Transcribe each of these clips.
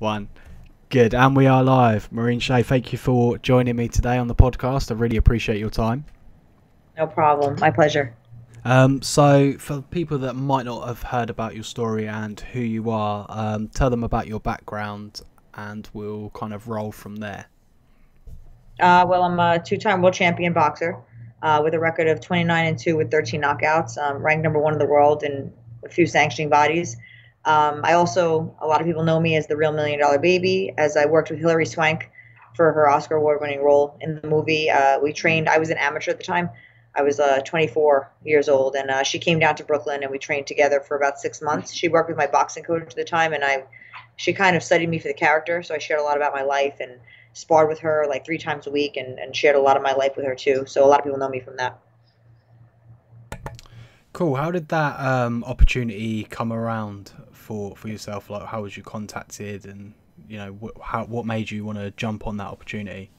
one. Good, and we are live. Maureen Shea, thank you for joining me today on the podcast. I really appreciate your time. No problem. My pleasure. Um, so, for people that might not have heard about your story and who you are, um, tell them about your background, and we'll kind of roll from there. Uh, well, I'm a two-time world champion boxer uh, with a record of 29 and two with 13 knockouts, um, ranked number one in the world in a few sanctioning bodies. Um, I also, a lot of people know me as the Real Million Dollar Baby, as I worked with Hilary Swank for her Oscar award-winning role in the movie. Uh, we trained. I was an amateur at the time. I was uh, 24 years old, and uh, she came down to Brooklyn, and we trained together for about six months. She worked with my boxing coach at the time, and I, she kind of studied me for the character, so I shared a lot about my life and sparred with her like three times a week, and, and shared a lot of my life with her too. So a lot of people know me from that. Cool. How did that um, opportunity come around for for yourself? Like, how was you contacted, and you know, wh- how what made you want to jump on that opportunity?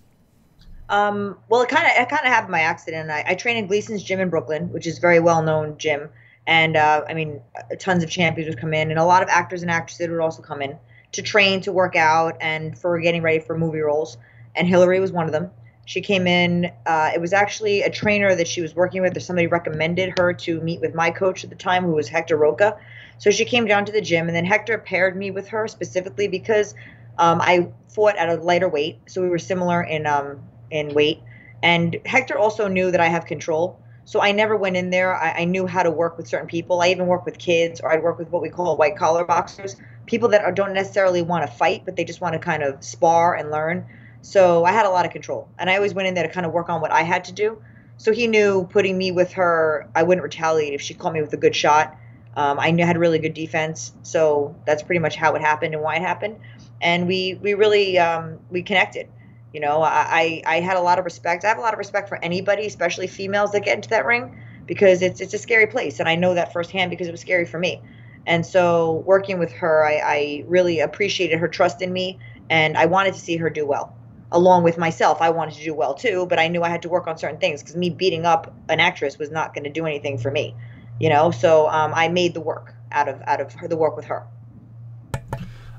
Um, well, it kind of it kind of happened by accident. I, I train in Gleason's gym in Brooklyn, which is a very well known gym, and uh, I mean, tons of champions would come in, and a lot of actors and actresses would also come in to train, to work out, and for getting ready for movie roles. And Hilary was one of them. She came in. Uh, it was actually a trainer that she was working with, or somebody recommended her to meet with my coach at the time, who was Hector Roca. So she came down to the gym, and then Hector paired me with her specifically because um, I fought at a lighter weight, so we were similar in um, in weight. And Hector also knew that I have control. So I never went in there. I, I, knew how to work with certain people. I even work with kids, or I'd work with what we call white collar boxers, people that are, don't necessarily want to fight, but they just want to kind of spar and learn. So I had a lot of control, and I always went in there to kind of work on what I had to do. So he knew putting me with her, I wouldn't retaliate if she caught me with a good shot. Um, I knew I had really good defense, so that's pretty much how it happened and why it happened. And we we really um, we connected. You know, I, I had a lot of respect. I have a lot of respect for anybody, especially females that get into that ring, because it's it's a scary place, and I know that firsthand because it was scary for me. And so, working with her, I, I really appreciated her trust in me, and I wanted to see her do well. Along with myself, I wanted to do well too, but I knew I had to work on certain things because me beating up an actress was not going to do anything for me, you know. So um, I made the work out of out of her, the work with her.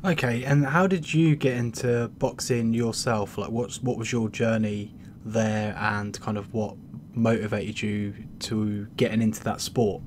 Okay, and how did you get into boxing yourself? Like, what's what was your journey there, and kind of what motivated you to getting into that sport?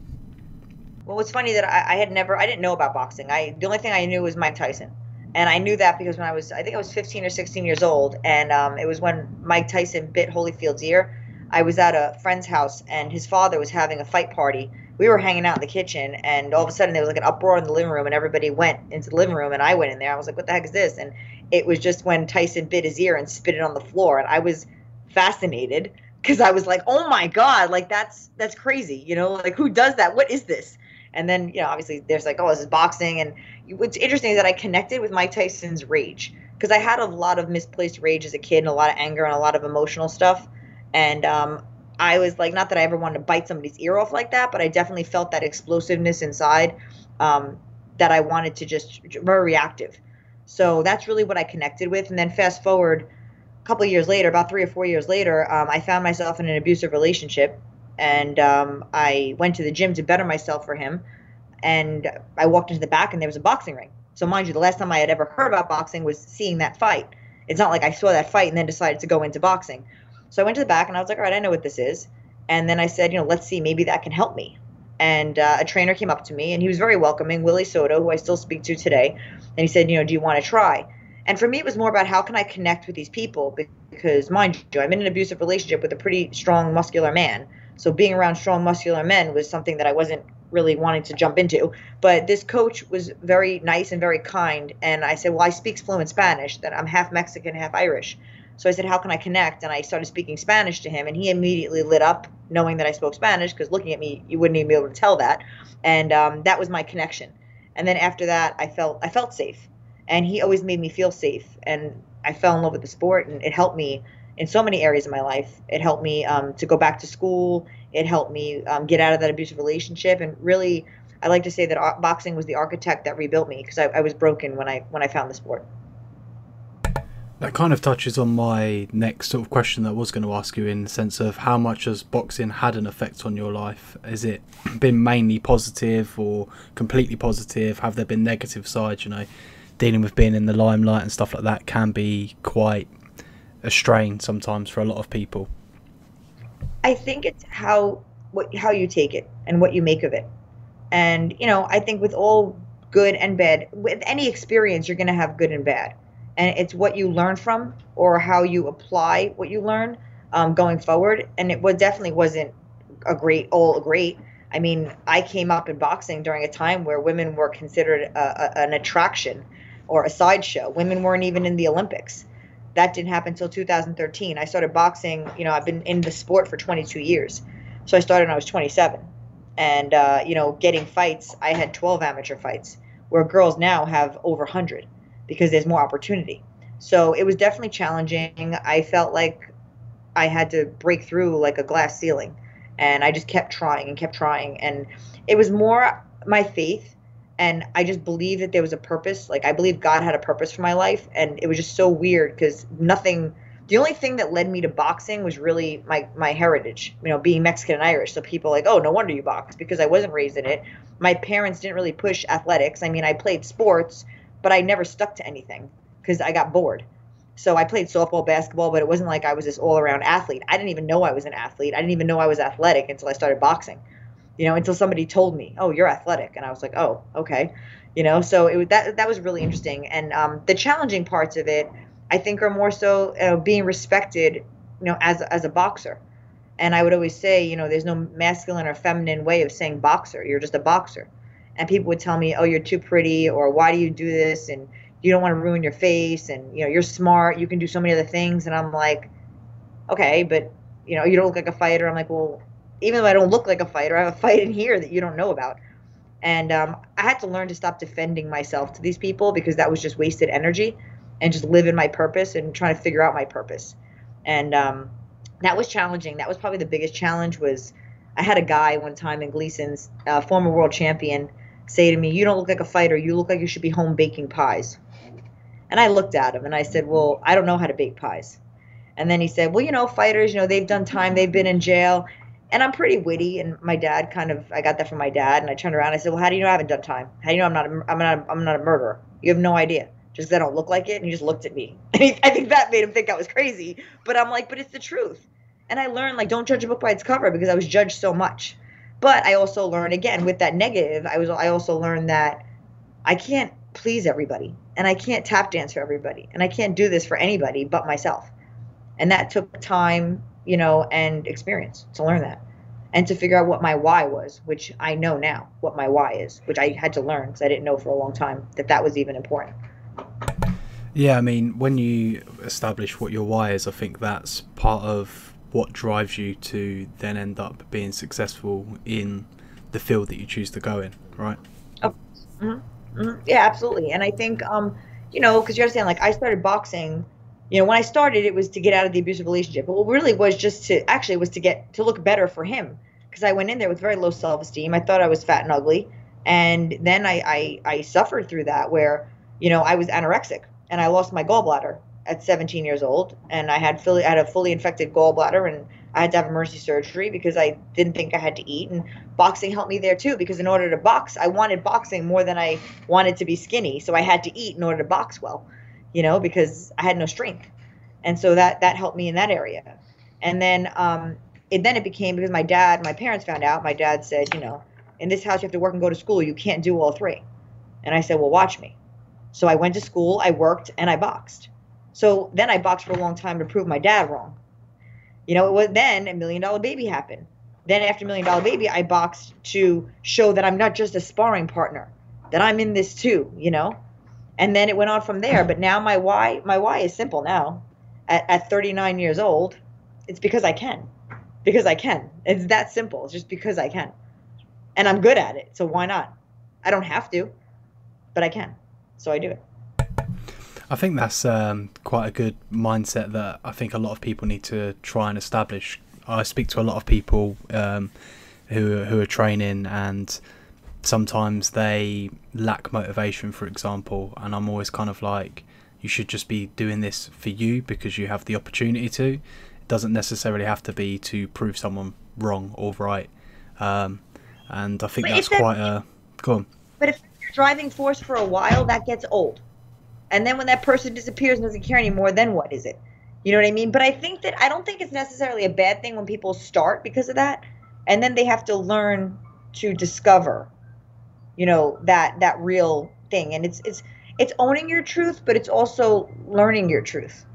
Well, it's funny that I, I had never, I didn't know about boxing. I the only thing I knew was Mike Tyson, and I knew that because when I was, I think I was 15 or 16 years old, and um, it was when Mike Tyson bit Holyfield's ear. I was at a friend's house, and his father was having a fight party we were hanging out in the kitchen and all of a sudden there was like an uproar in the living room and everybody went into the living room and I went in there. I was like, what the heck is this? And it was just when Tyson bit his ear and spit it on the floor. And I was fascinated because I was like, oh my God, like that's, that's crazy. You know, like who does that? What is this? And then, you know, obviously there's like, oh, this is boxing. And what's interesting is that I connected with Mike Tyson's rage because I had a lot of misplaced rage as a kid and a lot of anger and a lot of emotional stuff. And um, I was like, not that I ever wanted to bite somebody's ear off like that, but I definitely felt that explosiveness inside um, that I wanted to just very reactive. So that's really what I connected with. And then fast forward a couple years later, about three or four years later, um, I found myself in an abusive relationship, and um, I went to the gym to better myself for him. And I walked into the back, and there was a boxing ring. So mind you, the last time I had ever heard about boxing was seeing that fight. It's not like I saw that fight and then decided to go into boxing. So I went to the back and I was like, all right, I know what this is. And then I said, you know, let's see, maybe that can help me. And uh, a trainer came up to me and he was very welcoming, Willie Soto, who I still speak to today. And he said, you know, do you want to try? And for me, it was more about how can I connect with these people because, mind you, I'm in an abusive relationship with a pretty strong, muscular man. So being around strong, muscular men was something that I wasn't really wanting to jump into. But this coach was very nice and very kind. And I said, well, I speak fluent Spanish, that I'm half Mexican, half Irish. So I said, How can I connect? And I started speaking Spanish to him, and he immediately lit up, knowing that I spoke Spanish, because looking at me, you wouldn't even be able to tell that. And um, that was my connection. And then after that, I felt I felt safe, and he always made me feel safe, and I fell in love with the sport, and it helped me in so many areas of my life. It helped me um, to go back to school. It helped me um, get out of that abusive relationship, and really, I like to say that boxing was the architect that rebuilt me because I, I was broken when I when I found the sport. That kind of touches on my next sort of question that I was going to ask you in the sense of how much has boxing had an effect on your life? Has it been mainly positive or completely positive? Have there been negative sides? You know, dealing with being in the limelight and stuff like that can be quite a strain sometimes for a lot of people. I think it's how what how you take it and what you make of it. And you know, I think with all good and bad, with any experience you're going to have good and bad. And it's what you learn from or how you apply what you learn um, going forward. And it was definitely wasn't a great all great. I mean, I came up in boxing during a time where women were considered a, a, an attraction or a sideshow. Women weren't even in the Olympics. That didn't happen until 2013. I started boxing, you know, I've been in the sport for 22 years. So I started when I was 27. And, uh, you know, getting fights, I had 12 amateur fights, where girls now have over 100 because there's more opportunity. So it was definitely challenging. I felt like I had to break through like a glass ceiling. And I just kept trying and kept trying. And it was more my faith and I just believe that there was a purpose. Like I believe God had a purpose for my life, and it was just so weird because nothing. The only thing that led me to boxing was really my my heritage, you know, being Mexican and Irish. So people like, oh, no wonder you box because I wasn't raised in it. My parents didn't really push athletics. I mean, I played sports, but I never stuck to anything because I got bored. So I played softball, basketball, but it wasn't like I was this all around athlete. I didn't even know I was an athlete. I didn't even know I was athletic until I started boxing you know, until somebody told me, "Oh, you're athletic," and I was like, "Oh, okay," you know. So it was that that was really interesting, and um, the challenging parts of it, I think, are more so uh, being respected, you know, as as a boxer. And I would always say, you know, there's no masculine or feminine way of saying boxer. You're just a boxer. And people would tell me, "Oh, you're too pretty," or "Why do you do this?" and you don't want to ruin your face, and you know, you're smart. You can do so many other things. And I'm like, okay, but you know, you don't look like a fighter. I'm like, well, even though I don't look like a fighter, I have a fight in here that you don't know about. And um, I had to learn to stop defending myself to these people because that was just wasted energy and just live in my purpose and trying to figure out my purpose. And um, that was challenging. That was probably the biggest challenge was I had a guy one time in Gleason's, uh, former world champion, say to me, you don't look like a fighter. You look like you should be home baking pies. And I looked at him and I said, well, I don't know how to bake pies. And then he said, well, you know, fighters, you know, they've done time, they've been in jail and I'm pretty witty. And my dad kind of, I got that from my dad. And I turned around. and I said, "Well, how do you know I haven't done time? How do you know I'm not? A, I'm not. A, I'm not a murderer. You have no idea. Just because I don't look like it." And he just looked at me. And he, I think that made him think I was crazy. But I'm like, but it's the truth. And I learned like, don't judge a book by its cover because I was judged so much. But I also learned again with that negative. I was. I also learned that I can't please everybody, and I can't tap dance for everybody, and I can't do this for anybody but myself. And that took time you know, and experience to learn that and to figure out what my why was, which I know now what my why is, which I had to learn because I didn't know for a long time that that was even important. Yeah, I mean, when you establish what your why is, I think that's part of what drives you to then end up being successful in the field that you choose to go in, right? Oh, mm-hmm, mm-hmm. yeah, absolutely. And I think, um, you know, because you understand, like, I started boxing you know, when I started, it was to get out of the abusive relationship. But what really was just to actually was to get to look better for him because I went in there with very low self esteem. I thought I was fat and ugly, and then I, I I suffered through that where you know I was anorexic and I lost my gallbladder at 17 years old, and I had fully I had a fully infected gallbladder and I had to have emergency surgery because I didn't think I had to eat. And boxing helped me there too because in order to box, I wanted boxing more than I wanted to be skinny, so I had to eat in order to box well you know, because I had no strength. And so that that helped me in that area. And then um, it then it became because my dad, my parents found out. My dad said, you know, in this house you have to work and go to school. You can't do all three. And I said, well, watch me. So I went to school, I worked, and I boxed. So then I boxed for a long time to prove my dad wrong. You know, it was then a million dollar baby happened. Then after Million Dollar Baby, I boxed to show that I'm not just a sparring partner, that I'm in this too, you know? and then it went on from there. But now my why my why is simple now. At, at 39 years old it's because i can. Because i can. It's that simple. It's just because i can. And i'm good at it. So why not? I don't have to but i can. So i do it I think that's um, quite a good mindset that I think a lot of people need to try and establish. I speak to a lot of people um, who who are training, and sometimes they lack motivation, for example, and I'm always kind of like, you should just be doing this for you because you have the opportunity to. It doesn't necessarily have to be to prove someone wrong or right. Um, and I think but that's quite a. Go on. But if you're driving force for a while, that gets old. And then when that person disappears and doesn't care anymore, then what is it? You know what I mean? But I think that I don't think it's necessarily a bad thing when people start because of that, and then they have to learn to discover, you know, that that real thing. And it's it's it's owning your truth, but it's also learning your truth.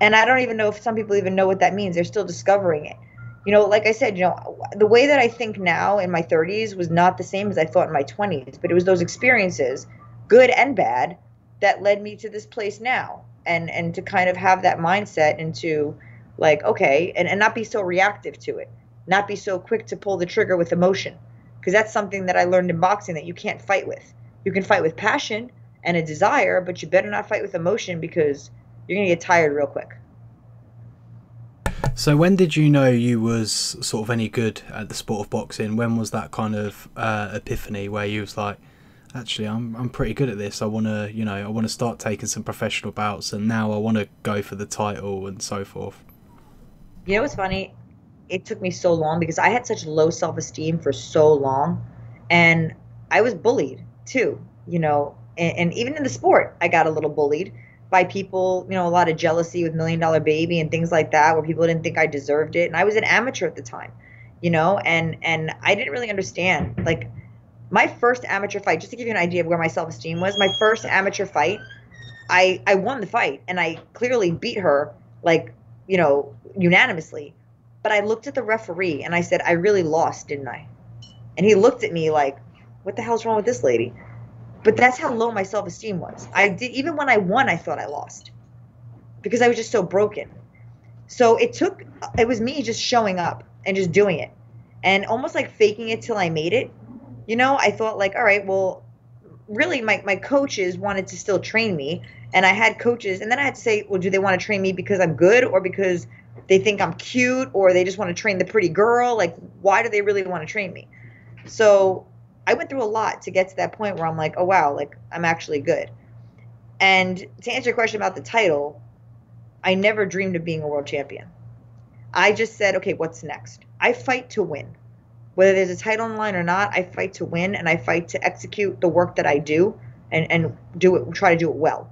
And I don't even know if some people even know what that means. They're still discovering it. You know, like I said, you know, the way that I think now in my 30s was not the same as I thought in my 20s, but it was those experiences, good and bad, that led me to this place now. And and to kind of have that mindset and to like, okay, and, and not be so reactive to it. Not be so quick to pull the trigger with emotion. Because that's something that I learned in boxing that you can't fight with. You can fight with passion and a desire, but you better not fight with emotion because you're gonna get tired real quick. So when did you know you was sort of any good at the sport of boxing? When was that kind of uh, epiphany where you was like, actually, I'm I'm pretty good at this. I want to, you know, I want to start taking some professional bouts, and now I want to go for the title and so forth. You know what's funny? It took me so long because I had such low self esteem for so long, and I was bullied too. You know, and, and even in the sport, I got a little bullied by people, you know, a lot of jealousy with Million Dollar Baby and things like that, where people didn't think I deserved it. And I was an amateur at the time, you know, and and I didn't really understand. Like my first amateur fight, just to give you an idea of where my self esteem was, my first amateur fight, I I won the fight and I clearly beat her like you know unanimously. But I looked at the referee and I said, I really lost, didn't I? And he looked at me like, what the hell's wrong with this lady? But that's how low my self esteem was. I did even when I won, I thought I lost because I was just so broken. So it took it was me just showing up and just doing it, and almost like faking it till I made it. You know, I thought like, all right, well, really, my my coaches wanted to still train me, and I had coaches, and then I had to say, well, do they want to train me because I'm good or because they think I'm cute or they just want to train the pretty girl? Like, why do they really want to train me? So I went through a lot to get to that point where I'm like, oh wow, like I'm actually good. And to answer your question about the title, I never dreamed of being a world champion. I just said, okay, what's next? I fight to win. Whether there's a title in line or not, I fight to win and I fight to execute the work that I do and, and do it try to do it well.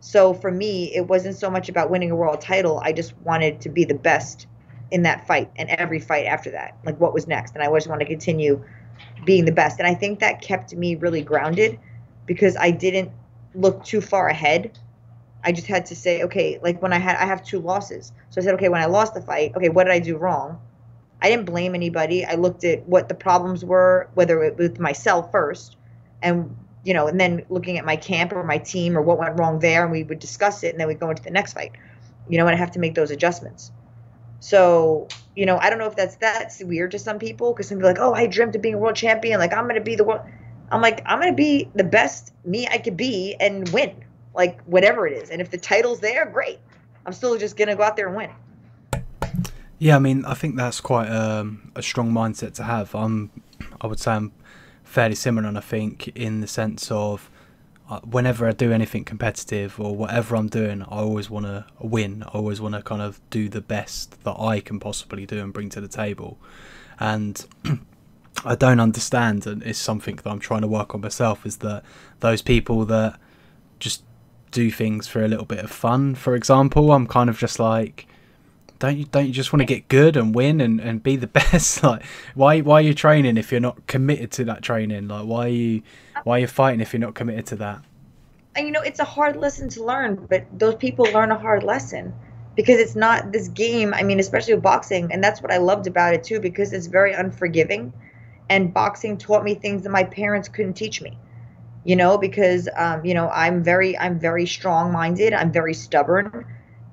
So for me, it wasn't so much about winning a world title. I just wanted to be the best in that fight and every fight after that. Like what was next? And I just want to continue being the best. And I think that kept me really grounded because I didn't look too far ahead. I just had to say, okay, like when I had, I have two losses. So I said, okay, when I lost the fight, okay, what did I do wrong? I didn't blame anybody. I looked at what the problems were, whether it was myself first, and you know, and then looking at my camp or my team or what went wrong there, and we would discuss it, and then we'd go into the next fight. You know, and I have to make those adjustments. So, you know, I don't know if that's that's weird to some people because some people like, oh, I dreamt of being a world champion. Like I'm gonna be the world. I'm like, I'm gonna be the best me I could be and win, like whatever it is. And if the title's there, great. I'm still just gonna go out there and win. Yeah, I mean, I think that's quite um, a strong mindset to have. I'm, I would say, I'm fairly similar, and I think in the sense of uh, whenever I do anything competitive or whatever I'm doing, I always want to win. I always want to kind of do the best that I can possibly do and bring to the table. And I don't understand, and it's something that I'm trying to work on myself, is that those people that just do things for a little bit of fun, for example, I'm kind of just like, don't you don't you just want to get good and win and, and be the best? like why why are you training if you're not committed to that training? Like why are you why are you fighting if you're not committed to that? And you know, it's a hard lesson to learn, but those people learn a hard lesson because it's not this game. I mean, especially with boxing, and that's what I loved about it too, because it's very unforgiving. And boxing taught me things that my parents couldn't teach me. You know, because um, you know, I'm very I'm very strong minded. I'm very stubborn.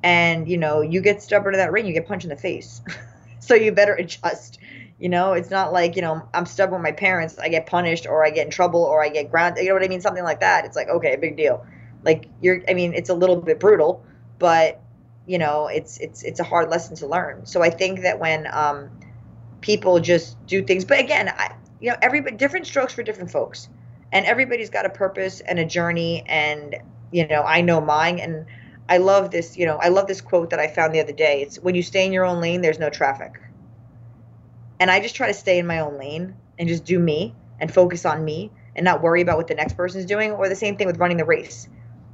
And, you know, you get stubborn in that ring, you get punched in the face. so you better adjust you know, it's not like, you know, I'm stubborn with my parents, I get punished or I get in trouble or I get grounded. You know what I mean? Something like that. It's like, okay, big deal. Like you're I mean, it's a little bit brutal, but you know, it's it's it's a hard lesson to learn. So I think that when um people just do things, but again, I you know, everybody different strokes for different folks. And everybody's got a purpose and a journey and you know, I know mine and I love this, you know, I love this quote that I found the other day. It's when you stay in your own lane, there's no traffic and I just try to stay in my own lane and just do me and focus on me and not worry about what the next person's doing or the same thing with running the race.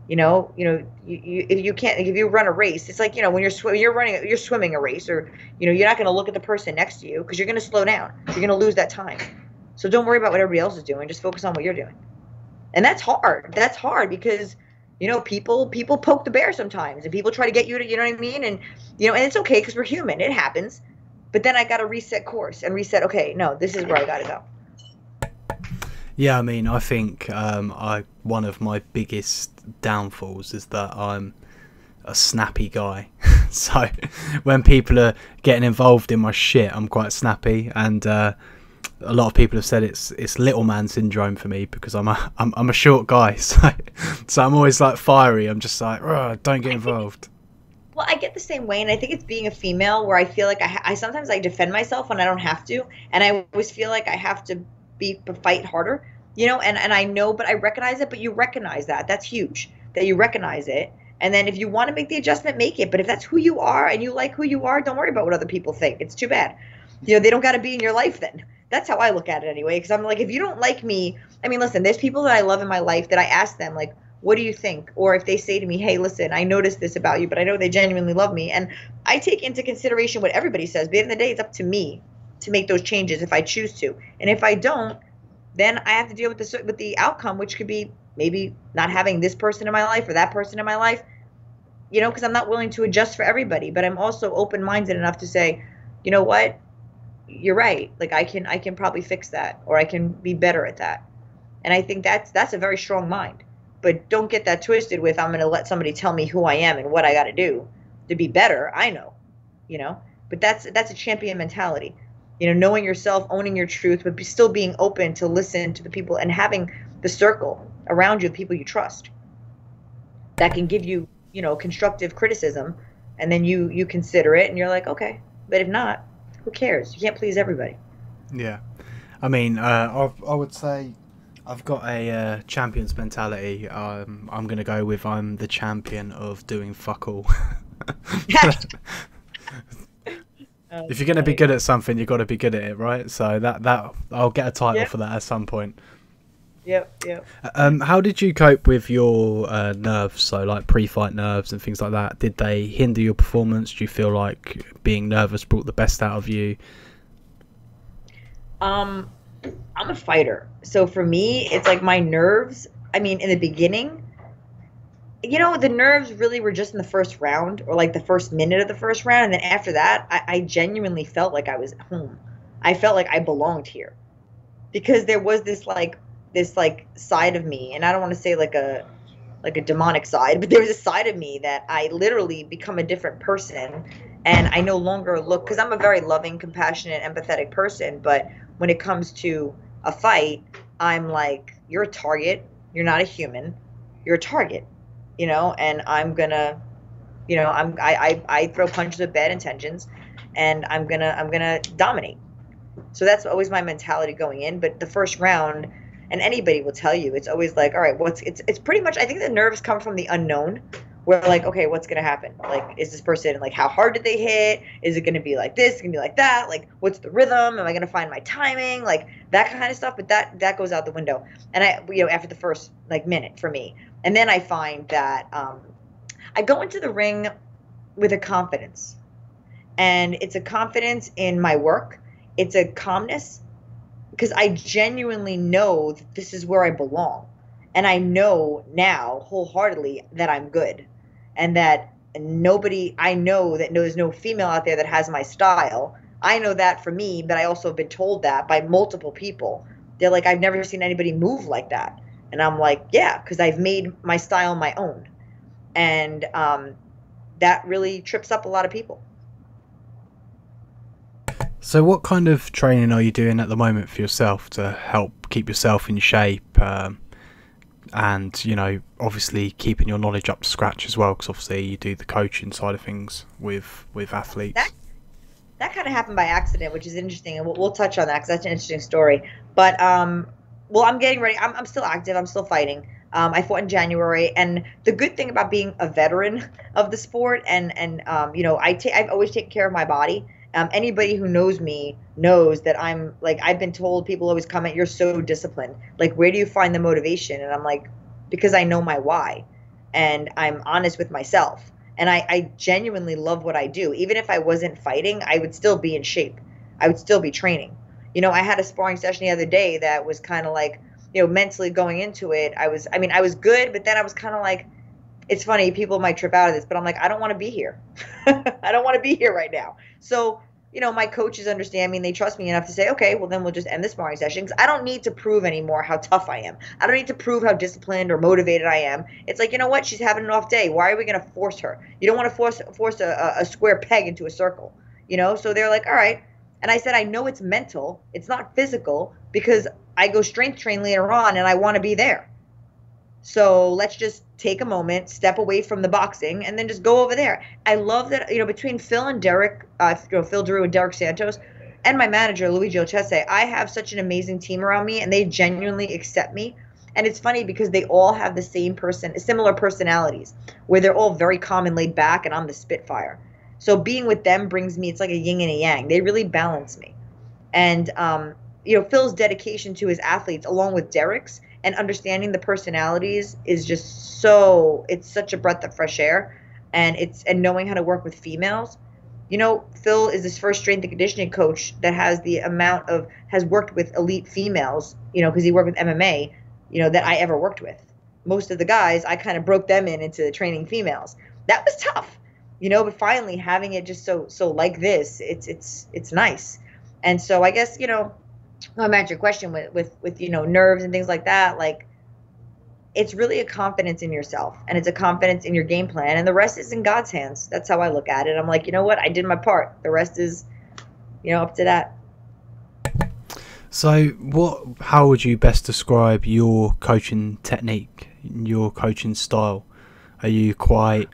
You know, you know, you, you if you can't if you run a race, it's like you know when you're sw- you're running you're swimming a race, or you know you're not going to look at the person next to you because you're going to slow down. You're going to lose that time. So don't worry about what everybody else is doing. Just focus on what you're doing. And that's hard. That's hard because you know people people poke the bear sometimes and people try to get you to you know what i mean? And you know and it's okay because we're human. It happens. But then i got to reset course and reset okay no this is where i got to go. Yeah i mean i think um, i one of my biggest downfalls is that i'm a snappy guy. So when people are getting involved in my shit i'm quite snappy and uh, a lot of people have said it's it's little man syndrome for me because I'm a I'm, I'm a short guy, so so I'm always like fiery. I'm just like, don't get involved. Well, I get the same way, and I think it's being a female where I feel like I, I sometimes I defend myself when I don't have to, and I always feel like I have to be fight harder, you know. And and I know, but I recognize it. But you recognize that that's huge that you recognize it, and then if you want to make the adjustment, make it. But if that's who you are and you like who you are, don't worry about what other people think. It's too bad. You know, they don't got to be in your life then that's how I look at it anyway. Because I'm like, if you don't like me, I mean, listen, there's people that I love in my life that I ask them, like, what do you think? Or if they say to me, hey, listen, I noticed this about you, but I know they genuinely love me. And I take into consideration what everybody says. But at the end of the day, it's up to me to make those changes if I choose to. And if I don't, then I have to deal with the with the outcome, which could be maybe not having this person in my life or that person in my life. You know, because I'm not willing to adjust for everybody, but I'm also open minded enough to say, you know what, you're right. Like i can i can probably fix that or i can be better at that. And i think that's that's a very strong mind. But don't get that twisted with i'm going to let somebody tell me who i am and what i got to do to be better. I know you know? But that's that's a champion mentality. You know knowing yourself owning your truth but still being open to listen to the people and having the circle around you of people you trust. That can give you you know constructive criticism and then you you consider it and you're like okay. But if not who cares? You can't please everybody. Yeah, I mean, uh, I, I would say I've got a uh, champion's mentality. Um, I'm gonna go with I'm the champion of doing fuck all. if you're gonna be good at something, you've got to be good at it, right? So that that I'll get a title yep. for that at some point. Yep, yep. Um, how did you cope with your uh, nerves? So, like pre-fight nerves and things like that. Did they hinder your performance? Do you feel like being nervous brought the best out of you? Um, I'm a fighter, so for me, it's like my nerves. I mean, in the beginning, you know, the nerves really were just in the first round or like the first minute of the first round, and then after that, I, I genuinely felt like I was home. I felt like I belonged here because there was this like this like side of me, and I don't want to say like a like a demonic side, but there was a side of me that I literally become a different person, and I no longer look because I'm a very loving, compassionate, empathetic person, but when it comes to a fight, I'm like, you're a target. You're not a human. You're a target, you know, and I'm gonna, you know, I'm I I, I throw punches with bad intentions, and I'm gonna I'm gonna dominate. So that's always my mentality going in. But the first round, and anybody will tell you. It's always like all right what's it's it's pretty much i think the nerves come from the unknown. Where like okay what's gonna happen? Like is this person like how hard did they hit? Is it gonna be like this? Gonna be like that? Like what's the rhythm? Am i gonna find my timing? Like that kind of stuff but that that goes out the window. And i you know after the first like minute for me. And then i find that um i go into the ring with a confidence. And it's a confidence in my work. It's a calmness because I genuinely know that this is where I belong. And I know now wholeheartedly that I'm good and that nobody, I know that there's no female out there that has my style. I know that for me, but I also have been told that by multiple people. They're like, I've never seen anybody move like that. And I'm like, yeah, because I've made my style my own. And um, that really trips up a lot of people. So, what kind of training are you doing at the moment for yourself to help keep yourself in shape? Um, and you know, obviously keeping your knowledge up to scratch as well, because obviously you do the coaching side of things with with athletes. That, that kind of happened by accident, which is interesting, and we'll, we'll touch on that because that's an interesting story. But um, well, I'm getting ready. I'm, I'm still active. I'm still fighting. Um, I fought in January, and the good thing about being a veteran of the sport, and and um, you know, I take I've always taken care of my body. Um, anybody who knows me knows that I'm like I've been told people always comment you're so disciplined. Like where do you find the motivation? And I'm like because I know my why. and I'm honest with myself. And I, I genuinely love what I do. Even if I wasn't fighting, I would still be in shape. I would still be training. You know, I had a sparring session the other day that was kind of like, you know, mentally going into it. I was, I mean, I was good, but then I was kind of like, it's funny, people might trip out of this, but I'm like, I don't want to be here. I don't want to be here right now. So you know, my coaches understand me and they trust me enough to say, okay, well, then we'll just end the sparring session because I don't need to prove anymore how tough I am. I don't need to prove how disciplined or motivated I am. It's like, you know what? She's having an off day. Why are we going to force her? You don't want to force force a, a square peg into a circle, you know? So they're like, all right. And I said, I know it's mental, it's not physical because I go strength train later on and I want to be there. So let's just take a moment, step away from the boxing, and then just go over there. I love that, you know, between Phil and Derek, uh, Phil Daru and Derek Santos, and my manager, Luigi Ochese, I have such an amazing team around me, and they genuinely accept me. And it's funny because they all have the same person, similar personalities, where they're all very calm and laid back, and I'm the Spitfire. So being with them brings me, it's like a yin and a yang. They really balance me. And, um, you know, Phil's dedication to his athletes, along with Derek's, and understanding the personalities is just so it's such a breath of fresh air. And it's and knowing how to work with females. You know phil is this first strength and conditioning coach that has the amount of has worked with elite females you know because he worked with mma you know that i ever worked with. Most of the guys i kind of broke them in into training females. That was tough you know but finally having it just so so like this it's it's it's nice. And so i guess you know I'm at your question with, with with you know nerves and things like that like it's really a confidence in yourself and it's a confidence in your game plan and the rest is in god's hands. That's how i look at it. I'm like you know what? I did my part. The rest is you know up to that. So what how would you best describe your coaching technique your coaching style? Are you quite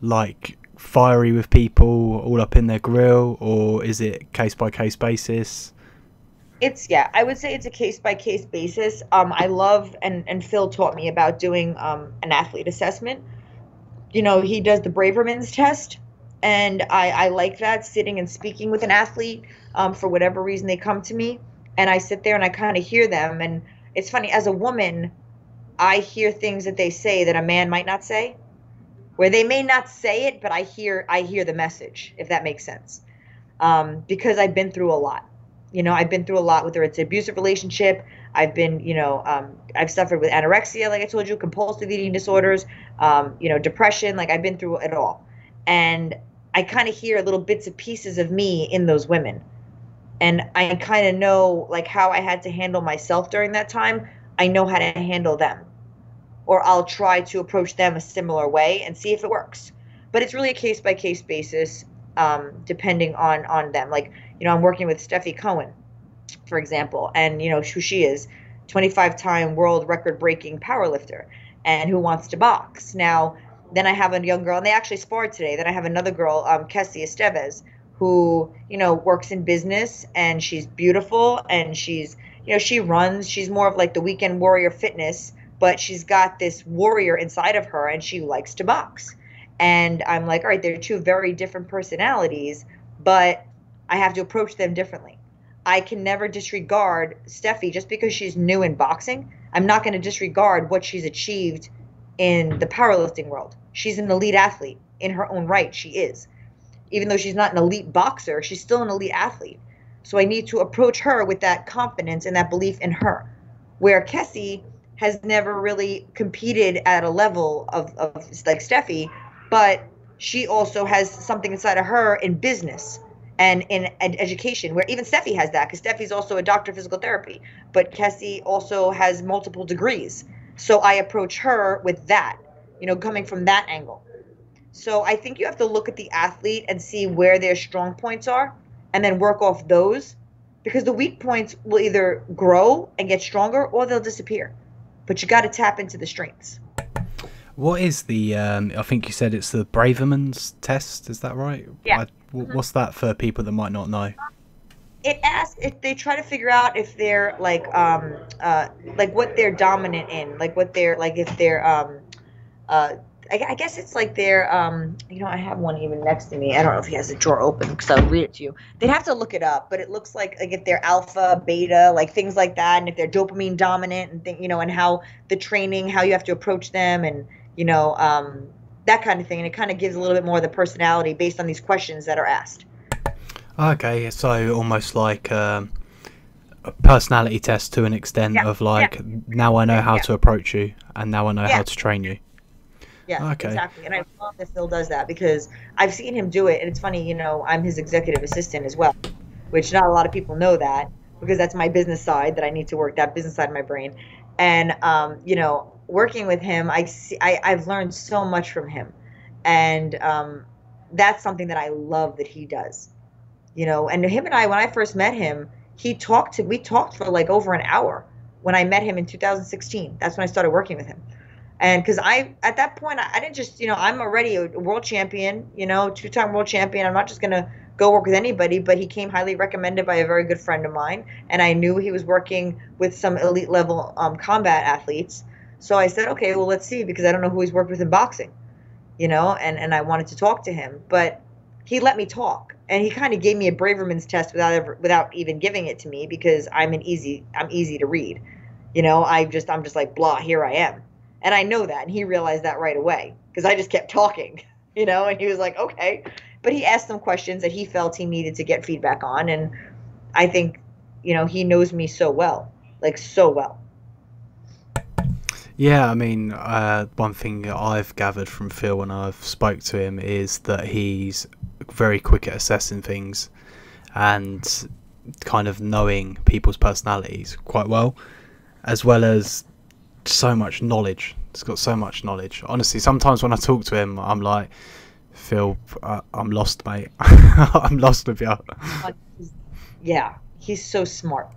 like fiery with people all up in their grill or is it case by case basis it's yeah i would say it's a case by case basis. Um i love and and phil taught me about doing um an athlete assessment. You know he does the braverman's test and i i like that sitting and speaking with an athlete um for whatever reason they come to me and i sit there and i kind of hear them and it's funny as a woman i hear things that they say that a man might not say where they may not say it but i hear i hear the message if that makes sense. Um, because i've been through a lot you know, I've been through a lot, whether it's an abusive relationship, I've been, you know, um, I've suffered with anorexia, like I told you, compulsive eating disorders, um, you know, depression, like I've been through it all. And I kind of hear little bits and pieces of me in those women. And I kind of know like how I had to handle myself during that time. I know how to handle them. Or I'll try to approach them a similar way and see if it works. But it's really a case by case basis, um, depending on on them. Like you know, I'm working with Stefi Cohen, for example, and you know who she is, 25 time world record breaking powerlifter, and who wants to box. Now, then I have a young girl, and they actually sparred today. Then I have another girl, um, Kessie Estevez, who you know works in business, and she's beautiful, and she's you know she runs. She's more of like the weekend warrior fitness, but she's got this warrior inside of her, and she likes to box. And I'm like, all right, they're two very different personalities, but I have to approach them differently. I can never disregard Stefi just because she's new in boxing. I'm not going to disregard what she's achieved in the powerlifting world. She's an elite athlete in her own right. She is. Even though she's not an elite boxer, she's still an elite athlete. So I need to approach her with that confidence and that belief in her. Where Kessie has never really competed at a level of, of like Stefi, but she also has something inside of her in business and in ed- education, where even Stefi has that, because Stefi's also a doctor of physical therapy, but Kessie also has multiple degrees. So I approach her with that, you know, coming from that angle. So I think you have to look at the athlete and see where their strong points are, and then work off those, because the weak points will either grow and get stronger, or they'll disappear. But you got to tap into the strengths. What is the? Um, I think you said it's the Braverman's test. Is that right? Yeah. I, what's that for people that might not know? It asks if they try to figure out if they're like um uh like what they're dominant in, like what they're like if they're um uh I, I guess it's like they're um you know I have one even next to me. I don't know if he has a drawer open because I'll read it to you. They'd have to look it up, but it looks like like if they're alpha, beta, like things like that, and if they're dopamine dominant and think you know and how the training, how you have to approach them and you know, um, that kind of thing. And it kind of gives a little bit more of the personality based on these questions that are asked. Okay, so almost like um, a personality test to an extent Yeah, of like, yeah. now I know how Yeah. to approach you, and now I know how to train you. Yeah, Okay. exactly. And I love that Phil does that because I've seen him do it. And it's funny, you know, I'm his executive assistant as well, which not a lot of people know that because that's my business side that I need to work that business side of my brain. And, um, you know, working with him, I see, I, I've learned so much from him. And um, that's something that I love that he does, you know. And him and I, when I first met him, he talked to, we talked for like over an hour when I met him in 2016. That's when I started working with him and because I at that point I, I didn't just you know I'm already a world champion, you know, two-time world champion. I'm not just gonna go work with anybody, but he came highly recommended by a very good friend of mine, and I knew he was working with some elite level um, combat athletes. So I said, okay, well let's see because I don't know who he's worked with in boxing, you know, and and I wanted to talk to him, but he let me talk and he kind of gave me a braverman's test without ever without even giving it to me because i'm an easy i'm easy to read you know i just i'm just like blah here i am and i know that and he realized that right away because i just kept talking you know and he was like okay but he asked some questions that he felt he needed to get feedback on and i think you know he knows me so well like so well Yeah, I mean, uh, one thing I've gathered from Phil when I've spoke to him is that he's very quick at assessing things and kind of knowing people's personalities quite well, as well as so much knowledge. He's got so much knowledge. Honestly, sometimes when I talk to him, I'm like, Phil, uh, I'm lost, mate. I'm lost with you. yeah he's so smart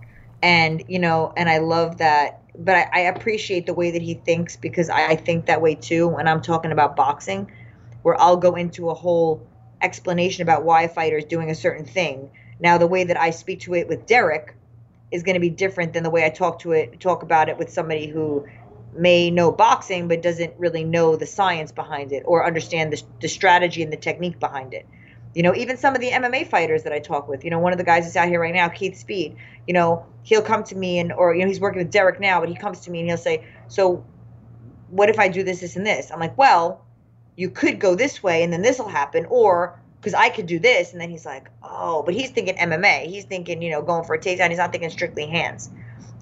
and you know and i love that. But I, I appreciate the way that he thinks because I, think that way too when i'm talking about boxing where i'll go into a whole explanation about why a fighter is doing a certain thing. Now the way that i speak to it with derek is going to be different than the way i talk to it talk about it with somebody who may know boxing but doesn't really know the science behind it or understand the, the strategy and the technique behind it you know, even some of the MMA fighters that I talk with, you know, one of the guys that's out here right now, Keith Speed, you know, he'll come to me and, or, you know, he's working with Derek now, but he comes to me and he'll say, so what if I do this, this, and this? I'm like, well, you could go this way and then this will happen, or because I could do this. And then he's like, oh, but he's thinking MMA. He's thinking, you know, going for a takedown. He's not thinking strictly hands,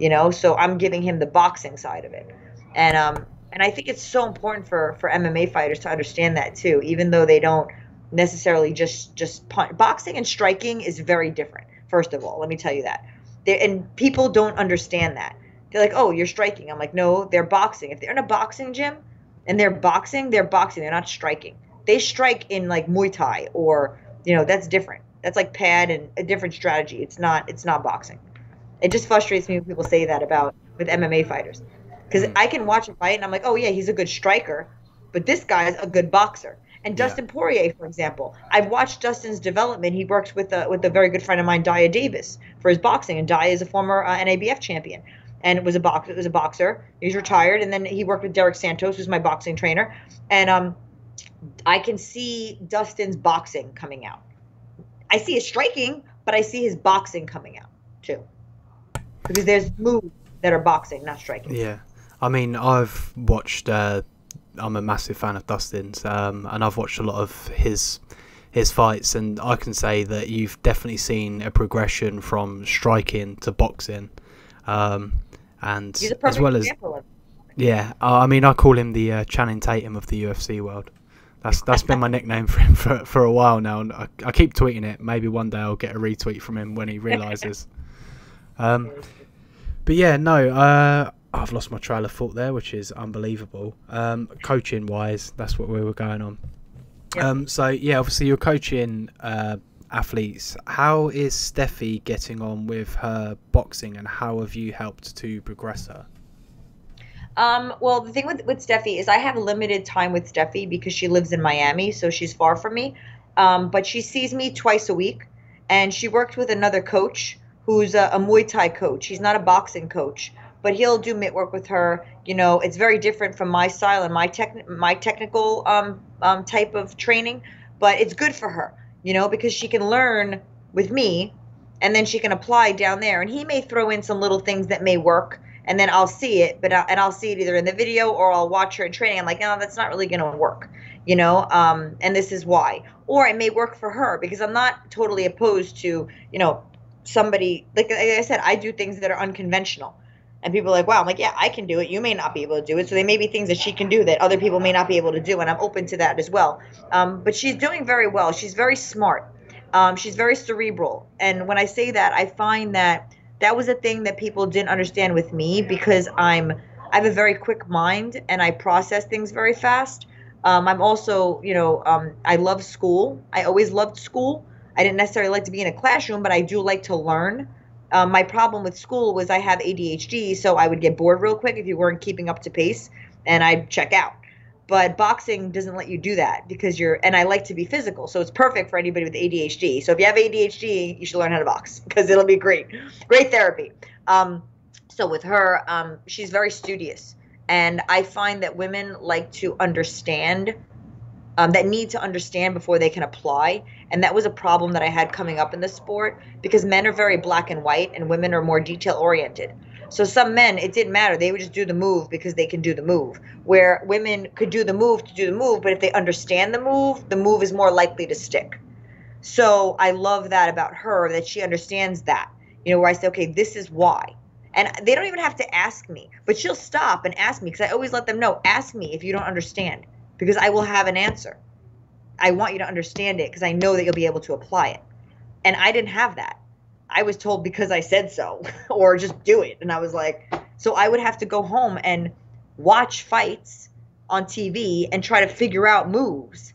you know, so I'm giving him the boxing side of it. And, um, and I think it's so important for, for MMA fighters to understand that too, even though they don't necessarily just just punch. Boxing and striking is very different. First of all, let me tell you that. they and people don't understand that. They're like, "Oh, you're striking." I'm like, "No, they're boxing. If they're in a boxing gym and they're boxing, they're boxing. They're not striking. They strike in like Muay Thai or, you know, that's different. That's like pad and a different strategy. It's not it's not boxing. It just frustrates me when people say that about with MMA fighters. Cuz Mm. I can watch a fight and I'm like, "Oh yeah, he's a good striker." But this guy's a good boxer. And Yeah. Dustin Poirier, for example, I've watched Dustin's development. He works with a with a very good friend of mine, Daya Davis, for his boxing, and Daya is a former uh, NABF champion, and was a box was a boxer. He's retired, and then he worked with Derek Santos, who's my boxing trainer, and um, I can see Dustin's boxing coming out. I see his striking, but I see his boxing coming out too, because there's moves that are boxing, not striking. Yeah, I mean, I've watched. Uh, I'm a massive fan of Dustin's, um, and I've watched a lot of his his fights, and I can say that you've definitely seen a progression from striking to boxing, um, and He's a as well as example of it. yeah, uh, I mean, I call him the uh, Channing Tatum of the UFC world. That's that's been my nickname for him for, for a while now, and I, I keep tweeting it. Maybe one day I'll get a retweet from him when he realizes. Um, but yeah, no, uh, I've lost my trail of thought there, which is unbelievable. Um, coaching wise, that's what we were going on. Yeah. Um, so yeah, obviously you're coaching uh, athletes. How is Stefi getting on with her boxing, and how have you helped to progress her? Um, well, the thing with with Stefi is I have limited time with Stefi because she lives in Miami, so she's far from me. Um, but she sees me twice a week, and she worked with another coach who's a, a Muay Thai coach. He's not a boxing coach, but he'll do mitt work with her. You know, it's very different from my style and my tech my technical um, um, type of training, but it's good for her. You know, because she can learn with me, and then she can apply down there. And he may throw in some little things that may work and then I'll see it, but I, and I'll see it either in the video or I'll watch her in training. I'm like, no, that's not really gonna work, you know. Um, and this is why, or it may work for her because I'm not totally opposed to, you know, somebody like, like I said, I do things that are unconventional. And people are like, wow, I'm like, yeah, I can do it. You may not be able to do it. So there may be things that she can do that other people may not be able to do. And I'm open to that as well. Um, but she's doing very well. She's very smart. Um, she's very cerebral. And when I say that, I find that that was a thing that people didn't understand with me because I'm I have a very quick mind and I process things very fast. Um, I'm also, you know, um, I love school. I always loved school. I didn't necessarily like to be in a classroom, but I do like to learn. Um, my problem with school was I have ADHD, so I would get bored real quick if you weren't keeping up to pace, and I'd check out. But boxing doesn't let you do that because you're, and I like to be physical, so it's perfect for anybody with ADHD. So if you have ADHD, you should learn how to box because it'll be great, great therapy. Um, so with her, um, she's very studious, and I find that women like to understand um, that need to understand before they can apply. And that was a problem that I had coming up in the sport because men are very black and white and women are more detail oriented. So some men, it didn't matter. They would just do the move because they can do the move. Where women could do the move to do the move, but if they understand the move, the move is more likely to stick. So I love that about her that she understands that. You know, where I say, okay, this is why. And they don't even have to ask me, but she'll stop and ask me because I always let them know, ask me if you don't understand because I will have an answer. I want you to understand it because I know that you'll be able to apply it. And I didn't have that. I was told because I said so or just do it. And I was like, so I would have to go home and watch fights on TV and try to figure out moves.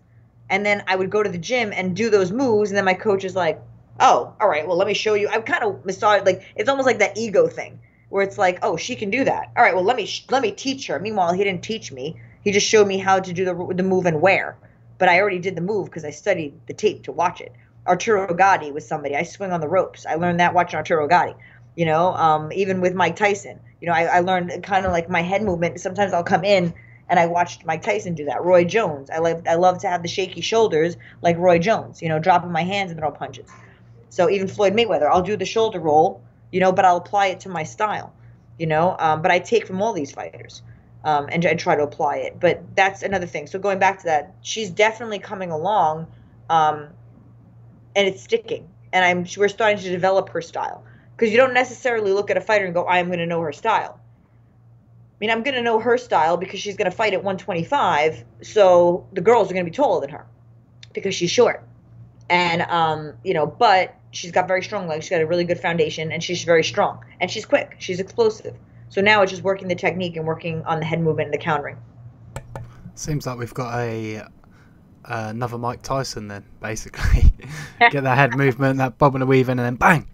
And then I would go to the gym and do those moves. And then my coach is like, oh, all right, well, let me show you. I'm kind of massage like it's almost like that ego thing where it's like, oh, she can do that. All right, well, let me let me teach her. Meanwhile, he didn't teach me. He just showed me how to do the, the move and where. But I already did the move because I studied the tape to watch it. Arturo Gatti was somebody. I swing on the ropes. I learned that watching Arturo Gatti. You know, um, even with Mike Tyson. You know, I, I learned kind of like my head movement. Sometimes I'll come in and I watched Mike Tyson do that. Roy Jones. I love I love to have the shaky shoulders like Roy Jones. You know, dropping my hands and throw punches. So even Floyd Mayweather, I'll do the shoulder roll. You know, but I'll apply it to my style. You know, um, but I take from all these fighters um, and, and try to apply it. But that's another thing. So going back to that, she's definitely coming along, um, and it's sticking. And I'm we're starting to develop her style because you don't necessarily look at a fighter and go, "I'm going to know her style." I mean, I'm going to know her style because she's going to fight at 125. So the girls are going to be taller than her because she's short, and um, you know, but she's got very strong legs. She's got a really good foundation, and she's very strong, and she's quick. She's explosive. So now it's just working the technique and working on the head movement and the countering. Seems like we've got a uh, another Mike Tyson then, basically. Get that head movement, that bobbing and weaving, and then bang.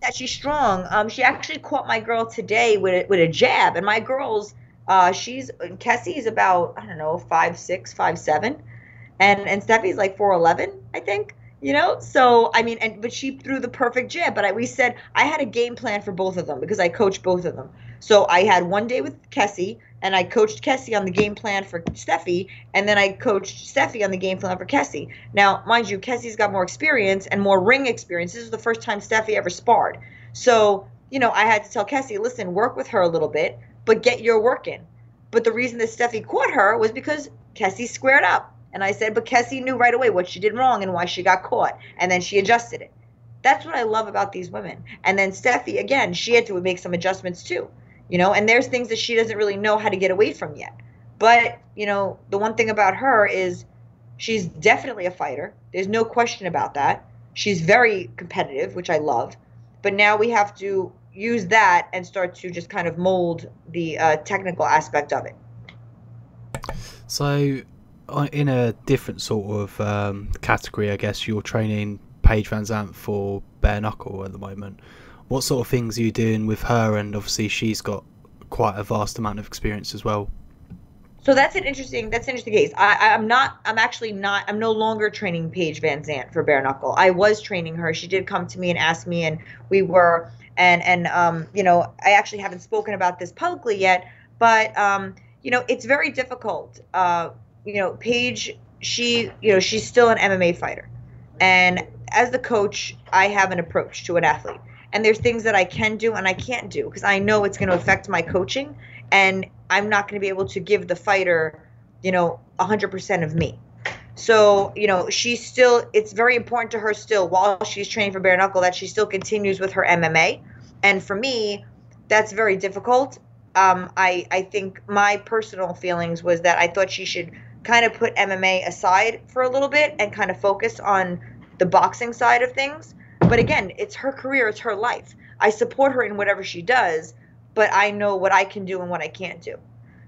That she's strong. Um, she actually caught my girl today with a, with a jab, and my girl's uh, she's Kessie is about I don't know five six, five seven, and and Stefi's like four eleven, I think you know? So i mean and but she threw the perfect jab but I, we said i had a game plan for both of them because i coached both of them. So i had one day with kessie and i coached kessie on the game plan for stefi and then i coached stefi on the game plan for kessie. Now mind you kessie's got more experience and more ring experience. This is the first time stefi ever sparred. So you know i had to tell kessie listen work with her a little bit but get your work in. But the reason that stefi caught her was because kessie squared up and I said, but Kessie knew right away what she did wrong and why she got caught. And then she adjusted it. That's what I love about these women. And then Stefi, again, she had to make some adjustments too. You know, and there's things that she doesn't really know how to get away from yet. But, you know, the one thing about her is she's definitely a fighter. There's no question about that. She's very competitive, which I love. But now we have to use that and start to just kind of mold the uh, technical aspect of it. So, in a different sort of um, category, I guess you're training Paige VanZant for bare knuckle at the moment. What sort of things are you doing with her? And obviously, she's got quite a vast amount of experience as well. So that's an interesting that's an interesting case. I, I'm not I'm actually not I'm no longer training Paige VanZant for bare knuckle. I was training her. She did come to me and ask me, and we were and and um you know I actually haven't spoken about this publicly yet, but um you know it's very difficult uh you know, Paige, she, you know, she's still an MMA fighter. And as the coach, I have an approach to an athlete. and there's things that I can do and I can't do because I know it's going to affect my coaching and I'm not going to be able to give the fighter, you know, 100% of me. So, you know, she's still, it's very important to her still while she's training for bare knuckle that she still continues with her MMA. And for me, that's very difficult. Um, I, I think my personal feelings was that I thought she should kind of put MMA aside for a little bit and kind of focus on the boxing side of things. But again, it's her career, it's her life. I support her in whatever she does, but I know what I can do and what I can't do.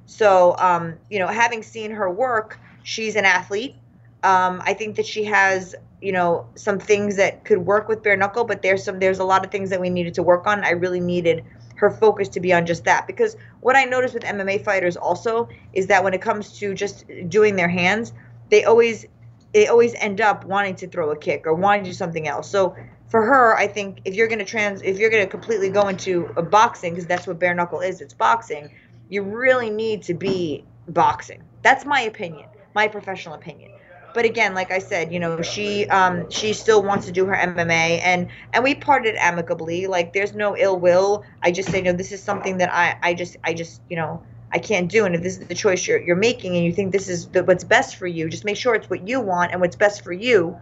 So, um, you know, having seen her work, she's an athlete. Um, I think that she has, you know, some things that could work with bare knuckle, but there's some there's a lot of things that we needed to work on. I really needed her focus to be on just that because what I notice with MMA fighters also is that when it comes to just doing their hands, they always they always end up wanting to throw a kick or wanting to do something else. So for her, I think if you're going to trans if you're to completely go into a boxing because that's what bare knuckle is, it's boxing, you really need to be boxing. That's my opinion, my professional opinion but again, like I said, you know, she um she still wants to do her MMA and and we parted amicably. Like there's no ill will. I just say, no, this is something that I I just I just you know I can't do. And if this is the choice you're you're making and you think this is the, what's best for you, just make sure it's what you want and what's best for you.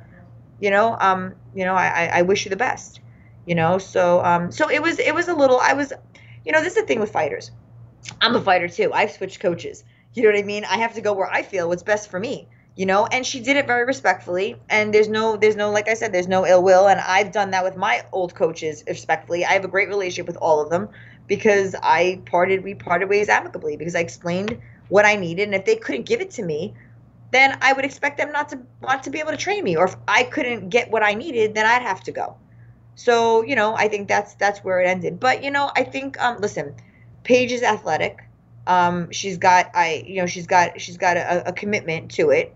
You know, um, you know, I I wish you the best. You know, so um so it was it was a little I was, you know, this is the thing with fighters. I'm a fighter too. I've switched coaches. You know what I mean? I have to go where I feel what's best for me you know and she did it very respectfully. And there's no there's no like i said there's no ill will. And i've done that with my old coaches respectfully. I have a great relationship with all of them because i parted we parted ways amicably because i explained what i needed. And if they couldn't give it to me then i would expect them not to want to be able to train me. Or if i couldn't get what i needed then i'd have to go. So you know i think that's that's where it ended. But you know i think um listen paige is athletic. Um she's got i you know she's got she's got a, a commitment to it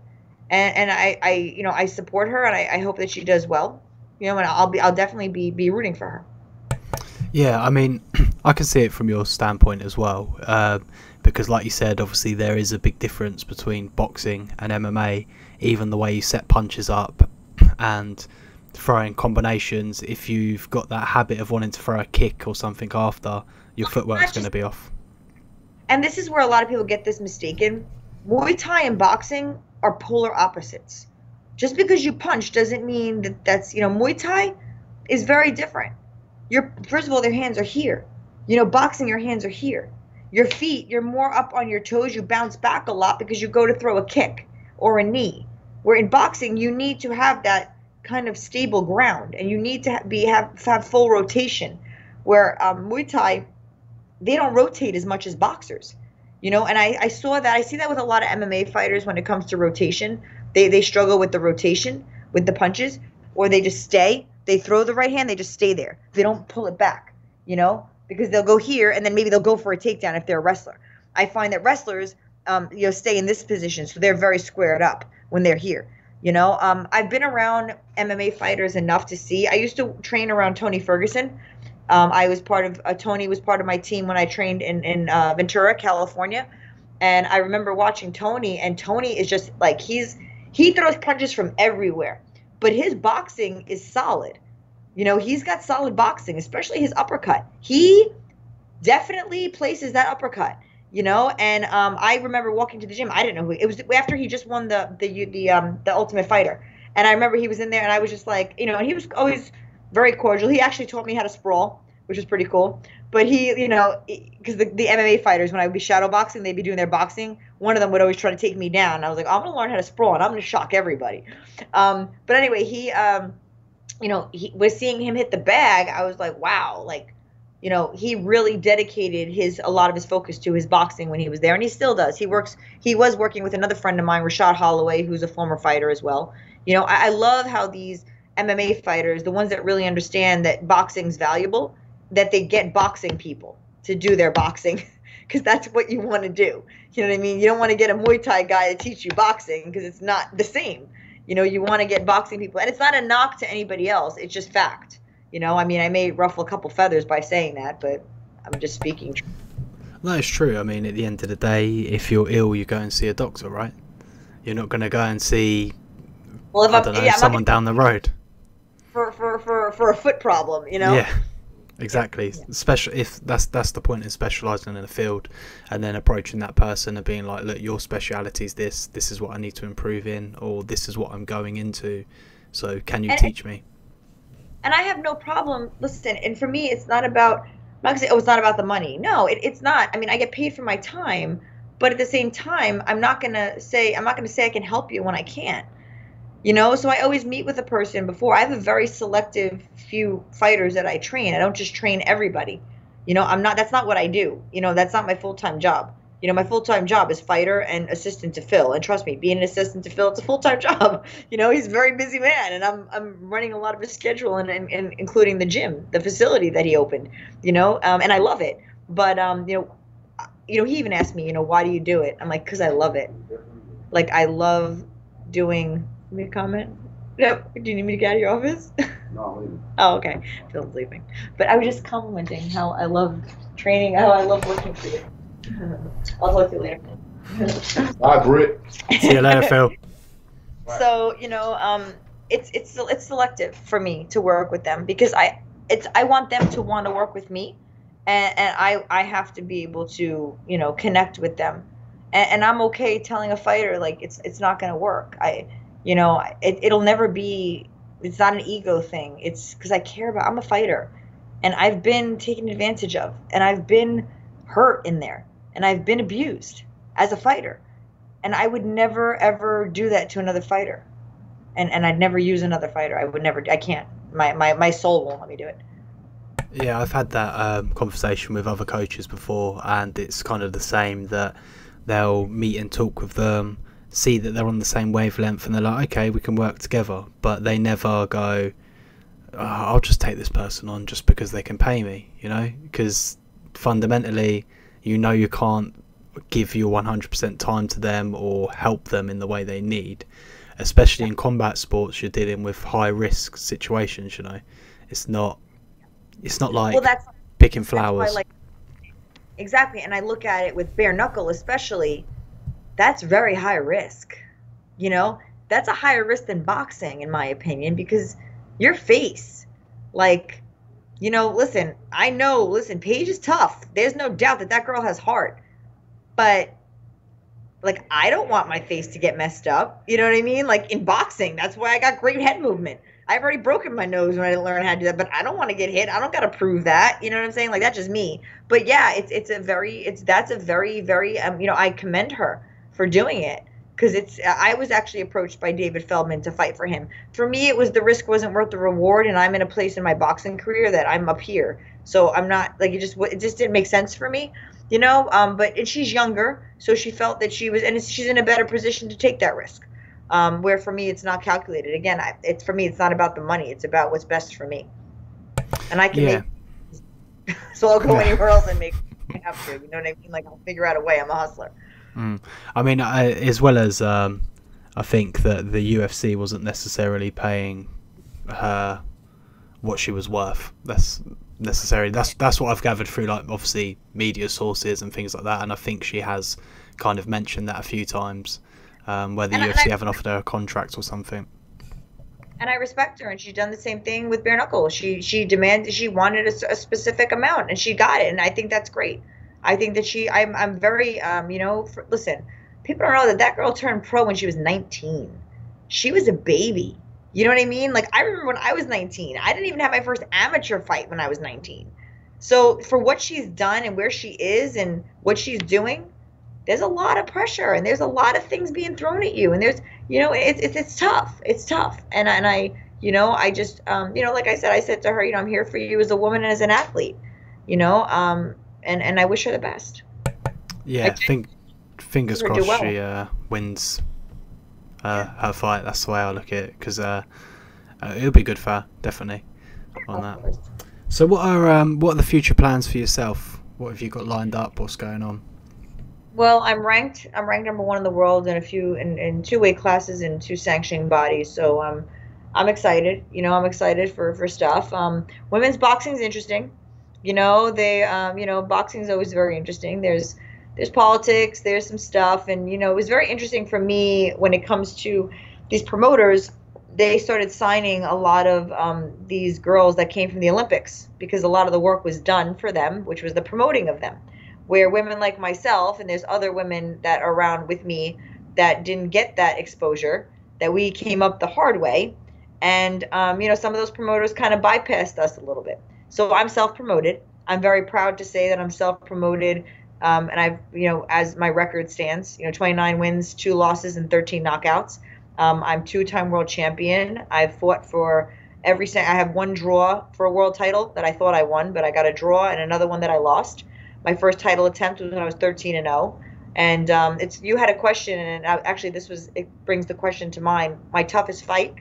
and and I, I you know I support her and I, I hope that she does well. You know, and I'll be I'll definitely be be rooting for her. Yeah, I mean, I can see it from your standpoint as well, uh, because like you said, obviously there is a big difference between boxing and MMA. Even the way you set punches up and throwing combinations. If you've got that habit of wanting to throw a kick or something after, your footwork's going to be off. And this is where a lot of people get this mistaken. Muay Thai and boxing are polar opposites. Just because you punch doesn't mean that that's, you know, Muay Thai is very different. Your first of all, their hands are here. You know, boxing, your hands are here. Your feet, you're more up on your toes. You bounce back a lot because you go to throw a kick or a knee. Where in boxing, you need to have that kind of stable ground, and you need to be have have full rotation. Where um, Muay Thai, they don't rotate as much as boxers you know and I, I saw that i see that with a lot of mma fighters when it comes to rotation. They they struggle with the rotation with the punches or they just stay. They throw the right hand they just stay there. They don't pull it back you know because they'll go here and then maybe they'll go for a takedown if they're a wrestler. I find that wrestlers um, you know stay in this position so they're very squared up when they're here you know. Um, i've been around mma fighters enough to see. I used to train around tony ferguson um, I was part of uh, Tony was part of my team when I trained in in uh, Ventura, California, and I remember watching Tony. And Tony is just like he's he throws punches from everywhere, but his boxing is solid. You know, he's got solid boxing, especially his uppercut. He definitely places that uppercut. You know, and um, I remember walking to the gym. I didn't know who it was after he just won the the the um the Ultimate Fighter, and I remember he was in there, and I was just like, you know, and he was always very cordial. He actually taught me how to sprawl, which was pretty cool. But he, you know, because the, the MMA fighters, when I would be shadow boxing, they'd be doing their boxing. One of them would always try to take me down. I was like, I'm gonna learn how to sprawl, and I'm gonna shock everybody. Um, but anyway, he, um, you know, he was seeing him hit the bag. I was like, wow, like, you know, he really dedicated his a lot of his focus to his boxing when he was there, and he still does. He works. He was working with another friend of mine, Rashad Holloway, who's a former fighter as well. You know, I, I love how these MMA fighters, the ones that really understand that boxing's valuable, that they get boxing people to do their boxing because that's what you want to do. You know what I mean? You don't want to get a Muay Thai guy to teach you boxing because it's not the same. You know, you want to get boxing people, and it's not a knock to anybody else. It's just fact. You know, I mean, I may ruffle a couple feathers by saying that, but I'm just speaking. True. That is true. I mean, at the end of the day, if you're ill, you go and see a doctor, right? You're not going to go and see, well, if I don't know, yeah, someone down the road for, for, for, for a foot problem, you know? Yeah. Exactly. Yeah. Special if that's that's the point in specializing in a field, and then approaching that person and being like, look, your speciality is this. This is what I need to improve in, or this is what I'm going into. So can you and, teach me? And I have no problem. Listen, and for me, it's not about. I'm not gonna say, oh, it's not about the money. No, it, it's not. I mean, I get paid for my time, but at the same time, I'm not gonna say I'm not gonna say I can help you when I can't you know so i always meet with a person before. I have a very selective few fighters that i train. I don't just train everybody. You know i'm not that's not what i do. You know that's not my full-time job. You know my full-time job is fighter and assistant to phil. And trust me being an assistant to phil it's a full-time job. You know he's a very busy man and i'm, I'm running a lot of his schedule and, and, and including the gym the facility that he opened you know um, and i love it. But um, you know you know he even asked me you know why do you do it? I'm like because i love it. Like i love doing me a comment? No. Do you need me to get out of your office? No, oh, okay. Phil's leaving. But I was just complimenting how I love training, how I love working for you. I'll talk to you later. Bye, Britt. See you later, Phil. So you know, um, it's it's it's selective for me to work with them because I it's I want them to want to work with me, and, and I I have to be able to you know connect with them, and, and I'm okay telling a fighter like it's it's not going to work. I you know it, it'll never be it's not an ego thing. It's because i care about i'm a fighter. And i've been taken advantage of and i've been hurt in there and i've been abused as a fighter. And i would never ever do that to another fighter. And and i'd never use another fighter. I would never i can't. My my, my soul won't let me do it. Yeah i've had that um, conversation with other coaches before and it's kind of the same that they'll meet and talk with them see that they're on the same wavelength and they're like, okay, we can work together. But they never go, oh, I'll just take this person on just because they can pay me, you know? Because fundamentally, you know, you can't give your 100% time to them or help them in the way they need. Especially in combat sports, you're dealing with high risk situations, you know? It's not. It's not like well, picking flowers. That's like, exactly, and I look at it with bare knuckle, especially that's very high risk. You know, that's a higher risk than boxing, in my opinion, because your face, like, you know, listen, I know, listen, Paige is tough. There's no doubt that that girl has heart. But, like, I don't want my face to get messed up. You know what I mean? Like, in boxing, that's why I got great head movement. I've already broken my nose when I didn't learn how to do that, but I don't want to get hit. I don't got to prove that. You know what I'm saying? Like, that's just me. But yeah, it's, it's a very, it's, that's a very, very, um, you know, I commend her for doing it because it's I was actually approached by David Feldman to fight for him. For me, it was the risk wasn't worth the reward, and I'm in a place in my boxing career that I'm up here, so I'm not like it just it just didn't make sense for me, you know. Um, but and she's younger, so she felt that she was, and she's in a better position to take that risk. Um, where for me, it's not calculated. Again, I, it's for me, it's not about the money; it's about what's best for me, and I can yeah. make. so I'll go yeah. anywhere else and make. I have to, you know what I mean? Like I'll figure out a way. I'm a hustler. Mm. I mean, I, as well as um, I think that the UFC wasn't necessarily paying her what she was worth. That's necessary. That's that's what I've gathered through like obviously media sources and things like that. And I think she has kind of mentioned that a few times, um, where the and UFC I, haven't offered her a contract or something. And I respect her, and she's done the same thing with bare knuckle. She she demanded she wanted a, a specific amount, and she got it, and I think that's great. I think that she, I'm, I'm very, um, you know, for, listen, people don't know that that girl turned pro when she was 19. She was a baby. You know what I mean? Like, I remember when I was 19, I didn't even have my first amateur fight when I was 19. So, for what she's done and where she is and what she's doing, there's a lot of pressure and there's a lot of things being thrown at you. And there's, you know, it's, it's, it's tough. It's tough. And, and I, you know, I just, um, you know, like I said, I said to her, you know, I'm here for you as a woman and as an athlete, you know, um, and and I wish her the best. Yeah, I think fingers crossed well. she uh, wins uh, her fight. That's the way I look at it because uh, uh, it'll be good for her, definitely on that. So, what are um, what are the future plans for yourself? What have you got lined up? What's going on? Well, I'm ranked. I'm ranked number one in the world in a few in, in two weight classes and two sanctioning bodies. So um, I'm excited. You know, I'm excited for for stuff. Um, women's boxing is interesting. You know, they, um, you know, boxing is always very interesting. There's, there's politics, there's some stuff, and you know, it was very interesting for me when it comes to these promoters. they started signing a lot of um, these girls that came from the Olympics because a lot of the work was done for them, which was the promoting of them. Where women like myself, and there's other women that are around with me that didn't get that exposure, that we came up the hard way. And, um, you know, some of those promoters kind of bypassed us a little bit. So I'm self promoted. I'm very proud to say that I'm self promoted. Um, and I've, you know, as my record stands, you know, 29 wins, two losses, and 13 knockouts. Um, I'm two-time world champion. I've fought for every. I have one draw for a world title that I thought I won, but I got a draw and another one that I lost. My first title attempt was when I was 13 and 0. And um, it's you had a question, and I, actually this was it brings the question to mind. My toughest fight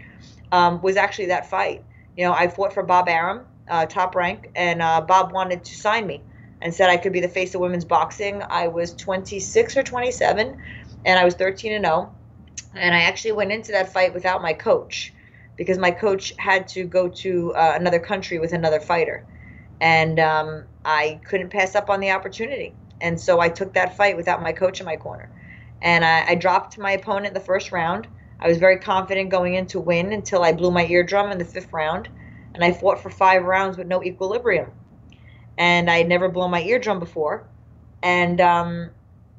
um, was actually that fight. You know, I fought for Bob Arum, uh, top rank, and uh, Bob wanted to sign me and said I could be the face of women's boxing. I was 26 or 27, and I was 13 and 0 and I actually went into that fight without my coach because my coach had to go to uh, another country with another fighter, and um, I couldn't pass up on the opportunity. And so I took that fight without my coach in my corner, and I, I dropped my opponent the first round. I was very confident going in to win until I blew my eardrum in the fifth round, and I fought for five rounds with no equilibrium. And I had never blown my eardrum before, and um,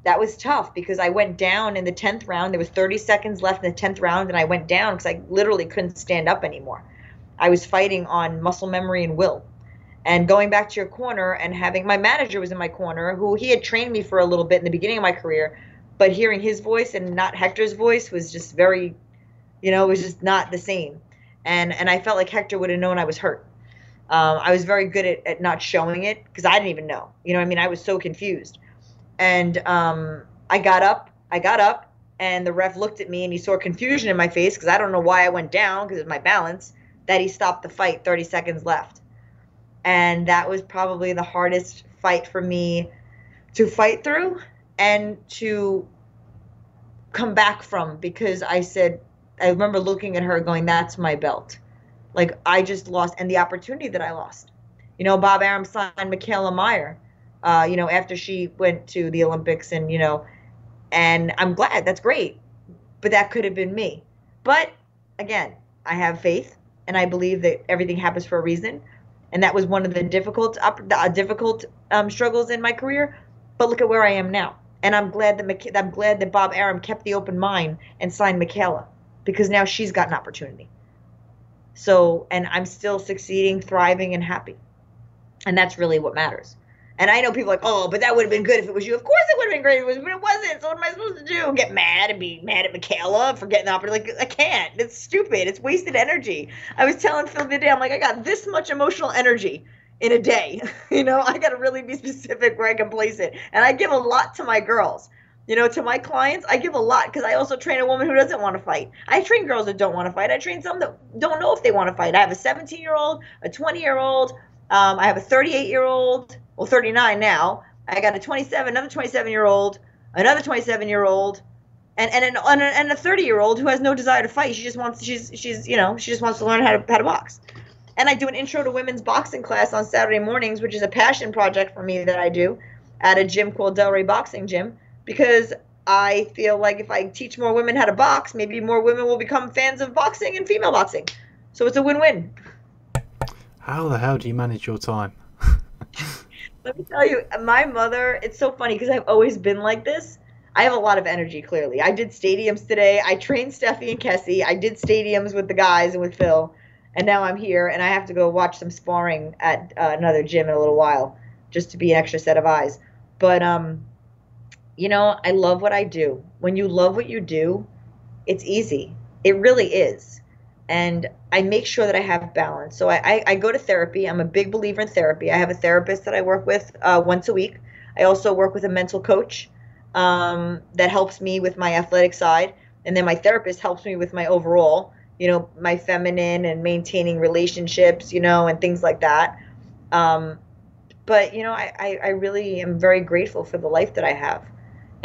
that was tough because I went down in the 10th round. There was 30 seconds left in the 10th round, and I went down because I literally couldn't stand up anymore. I was fighting on muscle memory and will. And going back to your corner and having my manager was in my corner, who he had trained me for a little bit in the beginning of my career, but hearing his voice and not Hector's voice was just very, you know, it was just not the same. And and I felt like Hector would have known I was hurt. Um, I was very good at, at not showing it because I didn't even know. You know, I mean, I was so confused and um, I got up. I got up, and the ref looked at me, and he saw confusion in my face because I don't know why I went down because of my balance. That he stopped the fight. 30 seconds left, and that was probably the hardest fight for me to fight through and to come back from because I said I remember looking at her going, "That's my belt." Like I just lost, and the opportunity that I lost. You know, Bob Arum signed Mikaela Mayer, uh, you know, after she went to the Olympics and, you know, and I'm glad that's great. But that could have been me. But again, I have faith and I believe that everything happens for a reason. And that was one of the difficult, uh, difficult um, struggles in my career. But look at where I am now. And I'm glad that I'm glad that Bob Arum kept the open mind and signed Mikaela because now she's got an opportunity. So, and I'm still succeeding, thriving, and happy. And that's really what matters. And I know people like, oh, but that would have been good if it was you. Of course it would have been great if it was, but it wasn't. So what am I supposed to do? Get mad and be mad at Mikaela for getting the opportunity? Like I can't. It's stupid. It's wasted energy. I was telling Phil the day, I'm like, I got this much emotional energy in a day. you know, I got to really be specific where I can place it. And I give a lot to my girls. You know, to my clients, I give a lot because I also train a woman who doesn't want to fight. I train girls that don't want to fight. I train some that don't know if they want to fight. I have a 17 year old, a 20 year old, um, I have a 38 year old, well, 39 now. I got a 27, another 27 year old, another 27 year old, and and an, and a 30 year old who has no desire to fight. She just wants she's she's you know she just wants to learn how to how to box. And I do an intro to women's boxing class on Saturday mornings, which is a passion project for me that I do at a gym called Delray Boxing Gym because I feel like if I teach more women how to box, maybe more women will become fans of boxing and female boxing. So it's a win-win. How the hell do you manage your time? Let me tell you, my mother, it's so funny because I've always been like this. I have a lot of energy, clearly. I did stadiums today. I trained Stefi and Kessie. I did stadiums with the guys and with Phil. And now I'm here, and I have to go watch some sparring at uh, another gym in a little while just to be an extra set of eyes. But, um, you know, I love what I do. When you love what you do, it's easy. It really is and I make sure that I have balance. So I, I, I, go to therapy. I'm a big believer in therapy. I have a therapist that I work with uh, once a week. I also work with a mental coach um, that helps me with my athletic side, and then my therapist helps me with my overall, you know, my feminine and maintaining relationships, you know, and things like that. Um, but you know, I, I, I really am very grateful for the life that I have,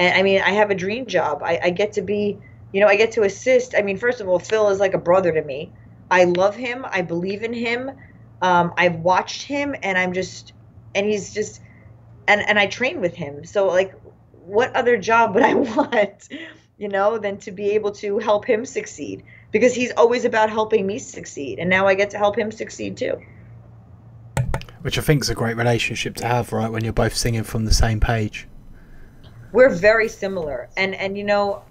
and I mean, I have a dream job. I, I get to be you know, I get to assist. I mean, first of all, Phil is like a brother to me. I love him. I believe in him. Um, I've watched him, and I'm just, and he's just, and and I train with him. So like, what other job would I want, you know, than to be able to help him succeed? because he's always about helping me succeed and now I get to help him succeed too. Which I think is a great relationship to have, right? When you're both singing from the same page. We're very similar, and and you know,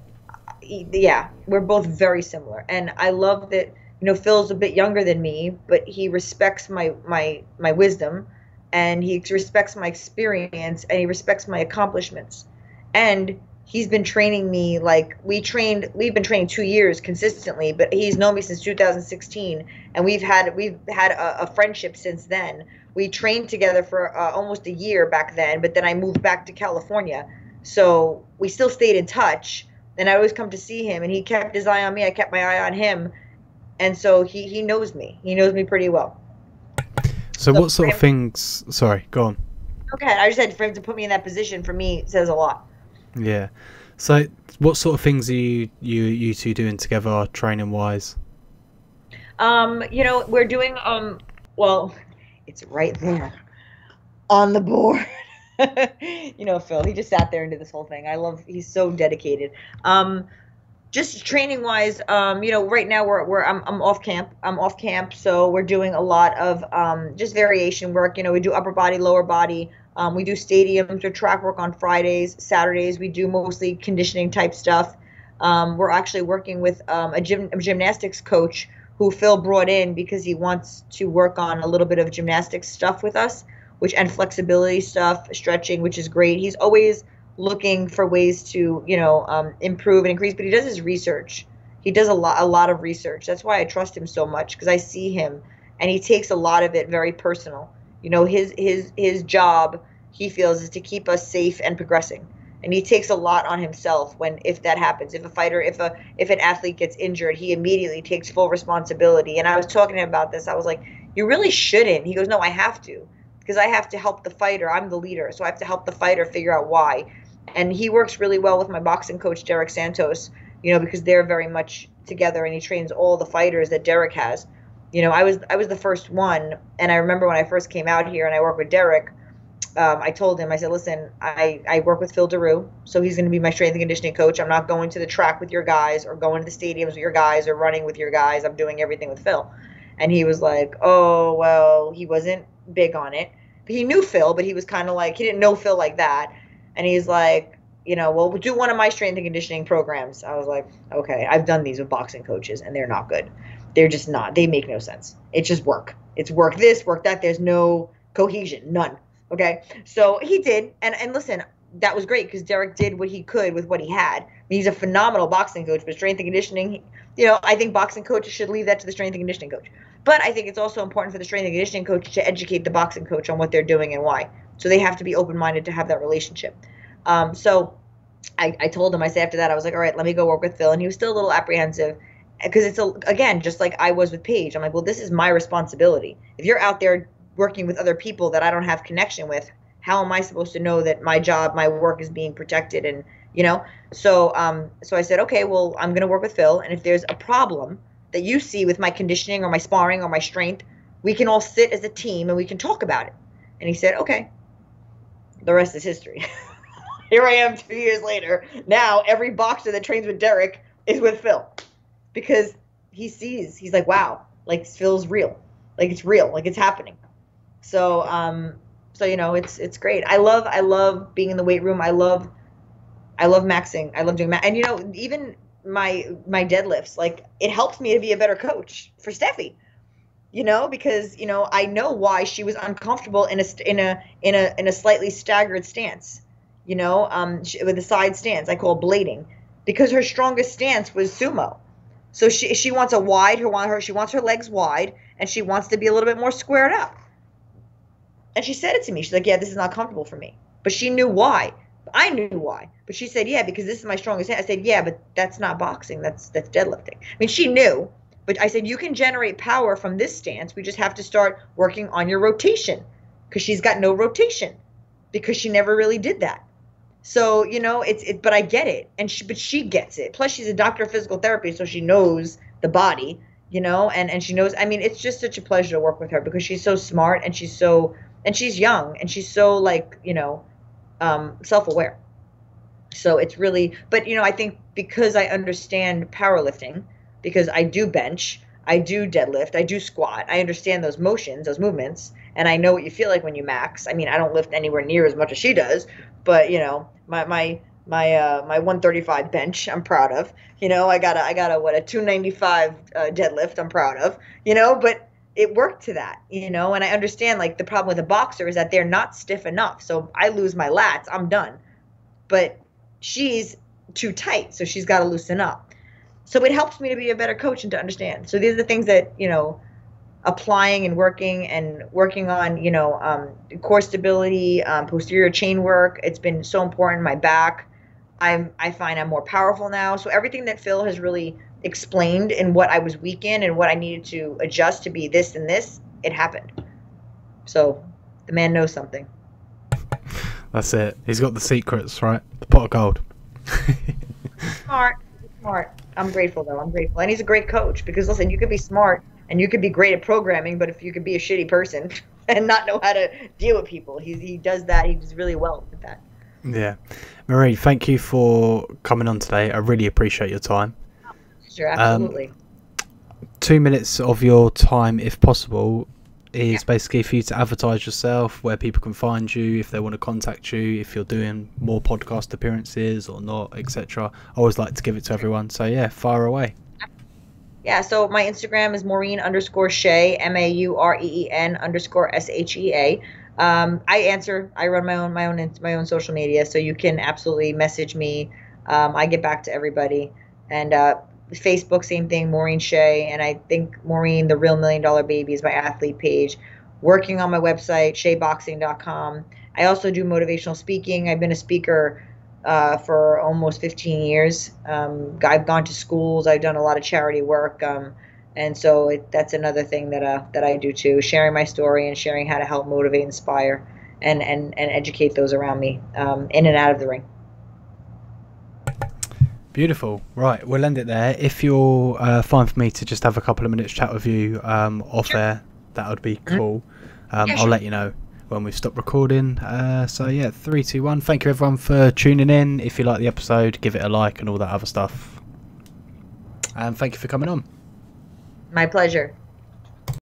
yeah, we're both very similar, and I love that. You know, Phil's a bit younger than me, but he respects my my my wisdom, and he respects my experience, and he respects my accomplishments, and he's been training me like we trained we've been training two years consistently but he's known me since 2016 and we've had we've had a, a friendship since then. We trained together for uh, almost a year back then but then i moved back to california so we still stayed in touch and i always come to see him and he kept his eye on me. I kept my eye on him and so he he knows me. He knows me pretty well. So, so what sort him, of things sorry go on. Okay i just had for him to put me in that position. For me says a lot. Yeah. So what sort of things are you you you two doing together training wise? Um you know we're doing um well it's right there on the board. you know, Phil, he just sat there and did this whole thing. I love, he's so dedicated. Um, just training wise, um, you know, right now we're, we're I'm, I'm off camp. I'm off camp, so we're doing a lot of um, just variation work. You know, we do upper body, lower body. Um, we do stadiums or track work on Fridays, Saturdays. We do mostly conditioning type stuff. Um, we're actually working with um, a, gym, a gymnastics coach who Phil brought in because he wants to work on a little bit of gymnastics stuff with us, which and flexibility stuff, stretching, which is great. He's always looking for ways to you know um, improve and increase, but he does his research. He does a lot a lot of research. That's why I trust him so much because I see him and he takes a lot of it very personal. You know, his his his job he feels is to keep us safe and progressing and he takes a lot on himself when if that happens if a fighter if a if an athlete gets injured he immediately takes full responsibility and i was talking to him about this i was like you really shouldn't he goes no i have to because i have to help the fighter i'm the leader so i have to help the fighter figure out why and he works really well with my boxing coach derek santos you know because they're very much together and he trains all the fighters that derek has you know i was i was the first one and i remember when i first came out here and i worked with derek um, I told him, I said, listen, I, I work with Phil Daru, so he's going to be my strength and conditioning coach. I'm not going to the track with your guys or going to the stadiums with your guys or running with your guys. I'm doing everything with Phil. And he was like, oh, well, he wasn't big on it. He knew Phil, but he was kind of like, he didn't know Phil like that. And he's like, you know, well, we'll do one of my strength and conditioning programs. I was like, okay, I've done these with boxing coaches, and they're not good. They're just not. They make no sense. It's just work. It's work this, work that. There's no cohesion, none. Okay, so he did, and and listen, that was great because Derek did what he could with what he had. He's a phenomenal boxing coach, but strength and conditioning, you know, I think boxing coaches should leave that to the strength and conditioning coach. But I think it's also important for the strength and conditioning coach to educate the boxing coach on what they're doing and why. So they have to be open minded to have that relationship. Um, so I, I told him, I said after that, I was like, all right, let me go work with Phil. And he was still a little apprehensive because it's, a, again, just like I was with Paige. I'm like, well, this is my responsibility. If you're out there working with other people that I don't have connection with, how am I supposed to know that my job, my work is being protected and you know? So um so I said, "Okay, well, I'm going to work with Phil and if there's a problem that you see with my conditioning or my sparring or my strength, we can all sit as a team and we can talk about it." And he said, "Okay." The rest is history. Here I am 2 years later. Now every boxer that trains with Derek is with Phil because he sees, he's like, "Wow, like Phil's real. Like it's real. Like it's happening." So um, so you know, it's it's great. I love I love being in the weight room. I love I love maxing. I love doing that. And you know, even my my deadlifts, like it helps me to be a better coach for Stefi. You know, because you know I know why she was uncomfortable in a in a in a in a slightly staggered stance. You know, um, she, with a side stance, I call blading, because her strongest stance was sumo. So she she wants a wide her want her she wants her legs wide and she wants to be a little bit more squared up. And she said it to me. She's like, yeah, this is not comfortable for me. But she knew why. I knew why. But she said, yeah, because this is my strongest hand. I said, yeah, but that's not boxing. That's that's deadlifting. I mean, she knew. But I said, you can generate power from this stance. We just have to start working on your rotation because she's got no rotation because she never really did that. So, you know, it's it, but I get it. And she, but she gets it. Plus, she's a doctor of physical therapy, so she knows the body, you know, and, and she knows, I mean, it's just such a pleasure to work with her because she's so smart and she's so and she's young and she's so like you know um, self-aware so it's really but you know i think because i understand powerlifting because I do bench, I do deadlift, I do squat. I understand those motions, those movements, and I know what you feel like when you max. I mean, I don't lift anywhere near as much as she does, but you know, my my my uh, my 135 bench I'm proud of. You know, I got a I got a what a 295 uh, deadlift I'm proud of. You know, but it worked to that. You know, and I understand like the problem with a boxer is that they're not stiff enough. So I lose my lats, I'm done. But she's too tight, so she's got to loosen up. So it helps me to be a better coach and to understand. So these are the things that you know applying and working and working on you know um, core stability um, posterior chain work it's been so important my back i'm i find i'm more powerful now so everything that phil has really explained in what i was weak in and what i needed to adjust to be this and this it happened. So the man knows something. That's it. He's got the secrets right? The pot of gold. Smart. Smart. I'm grateful though. I'm grateful. And he's a great coach because listen you could be smart and you could be great at programming, but if you could be a shitty person and not know how to deal with people, he he does that. He does really well with that. Yeah, Marie, thank you for coming on today. I really appreciate your time. Sure, absolutely. Um, two minutes of your time, if possible, is yeah. basically for you to advertise yourself, where people can find you, if they want to contact you, if you're doing more podcast appearances or not, etc. I always like to give it to everyone. So yeah, fire away. Yeah, so my Instagram is Maureen underscore Shea, M A U R E E N underscore S H E A. Um, I answer. I run my own my own my own social media, so you can absolutely message me. Um, I get back to everybody. And uh, Facebook, same thing, Maureen Shea, and I think Maureen, the Real Million Dollar Baby, is my athlete page. Working on my website, SheaBoxing.com. I also do motivational speaking. I've been a speaker uh, for almost 15 years. Um, I've gone to schools. I've done a lot of charity work, um, and so it, that's another thing that uh, that I do too. Sharing my story and sharing how to help motivate, inspire, and and and educate those around me um, in and out of the ring. Beautiful. Right, we'll end it there. If you're uh, fine for me to just have a couple of minutes chat with you um, off sure. air, that would be mm-hmm. cool. Um, yeah, I'll let you know when we stop recording. Uh, so yeah, three, two, one. Thank you everyone for tuning in. If you like the episode, give it a like and all that other stuff. And thank you for coming on. My pleasure.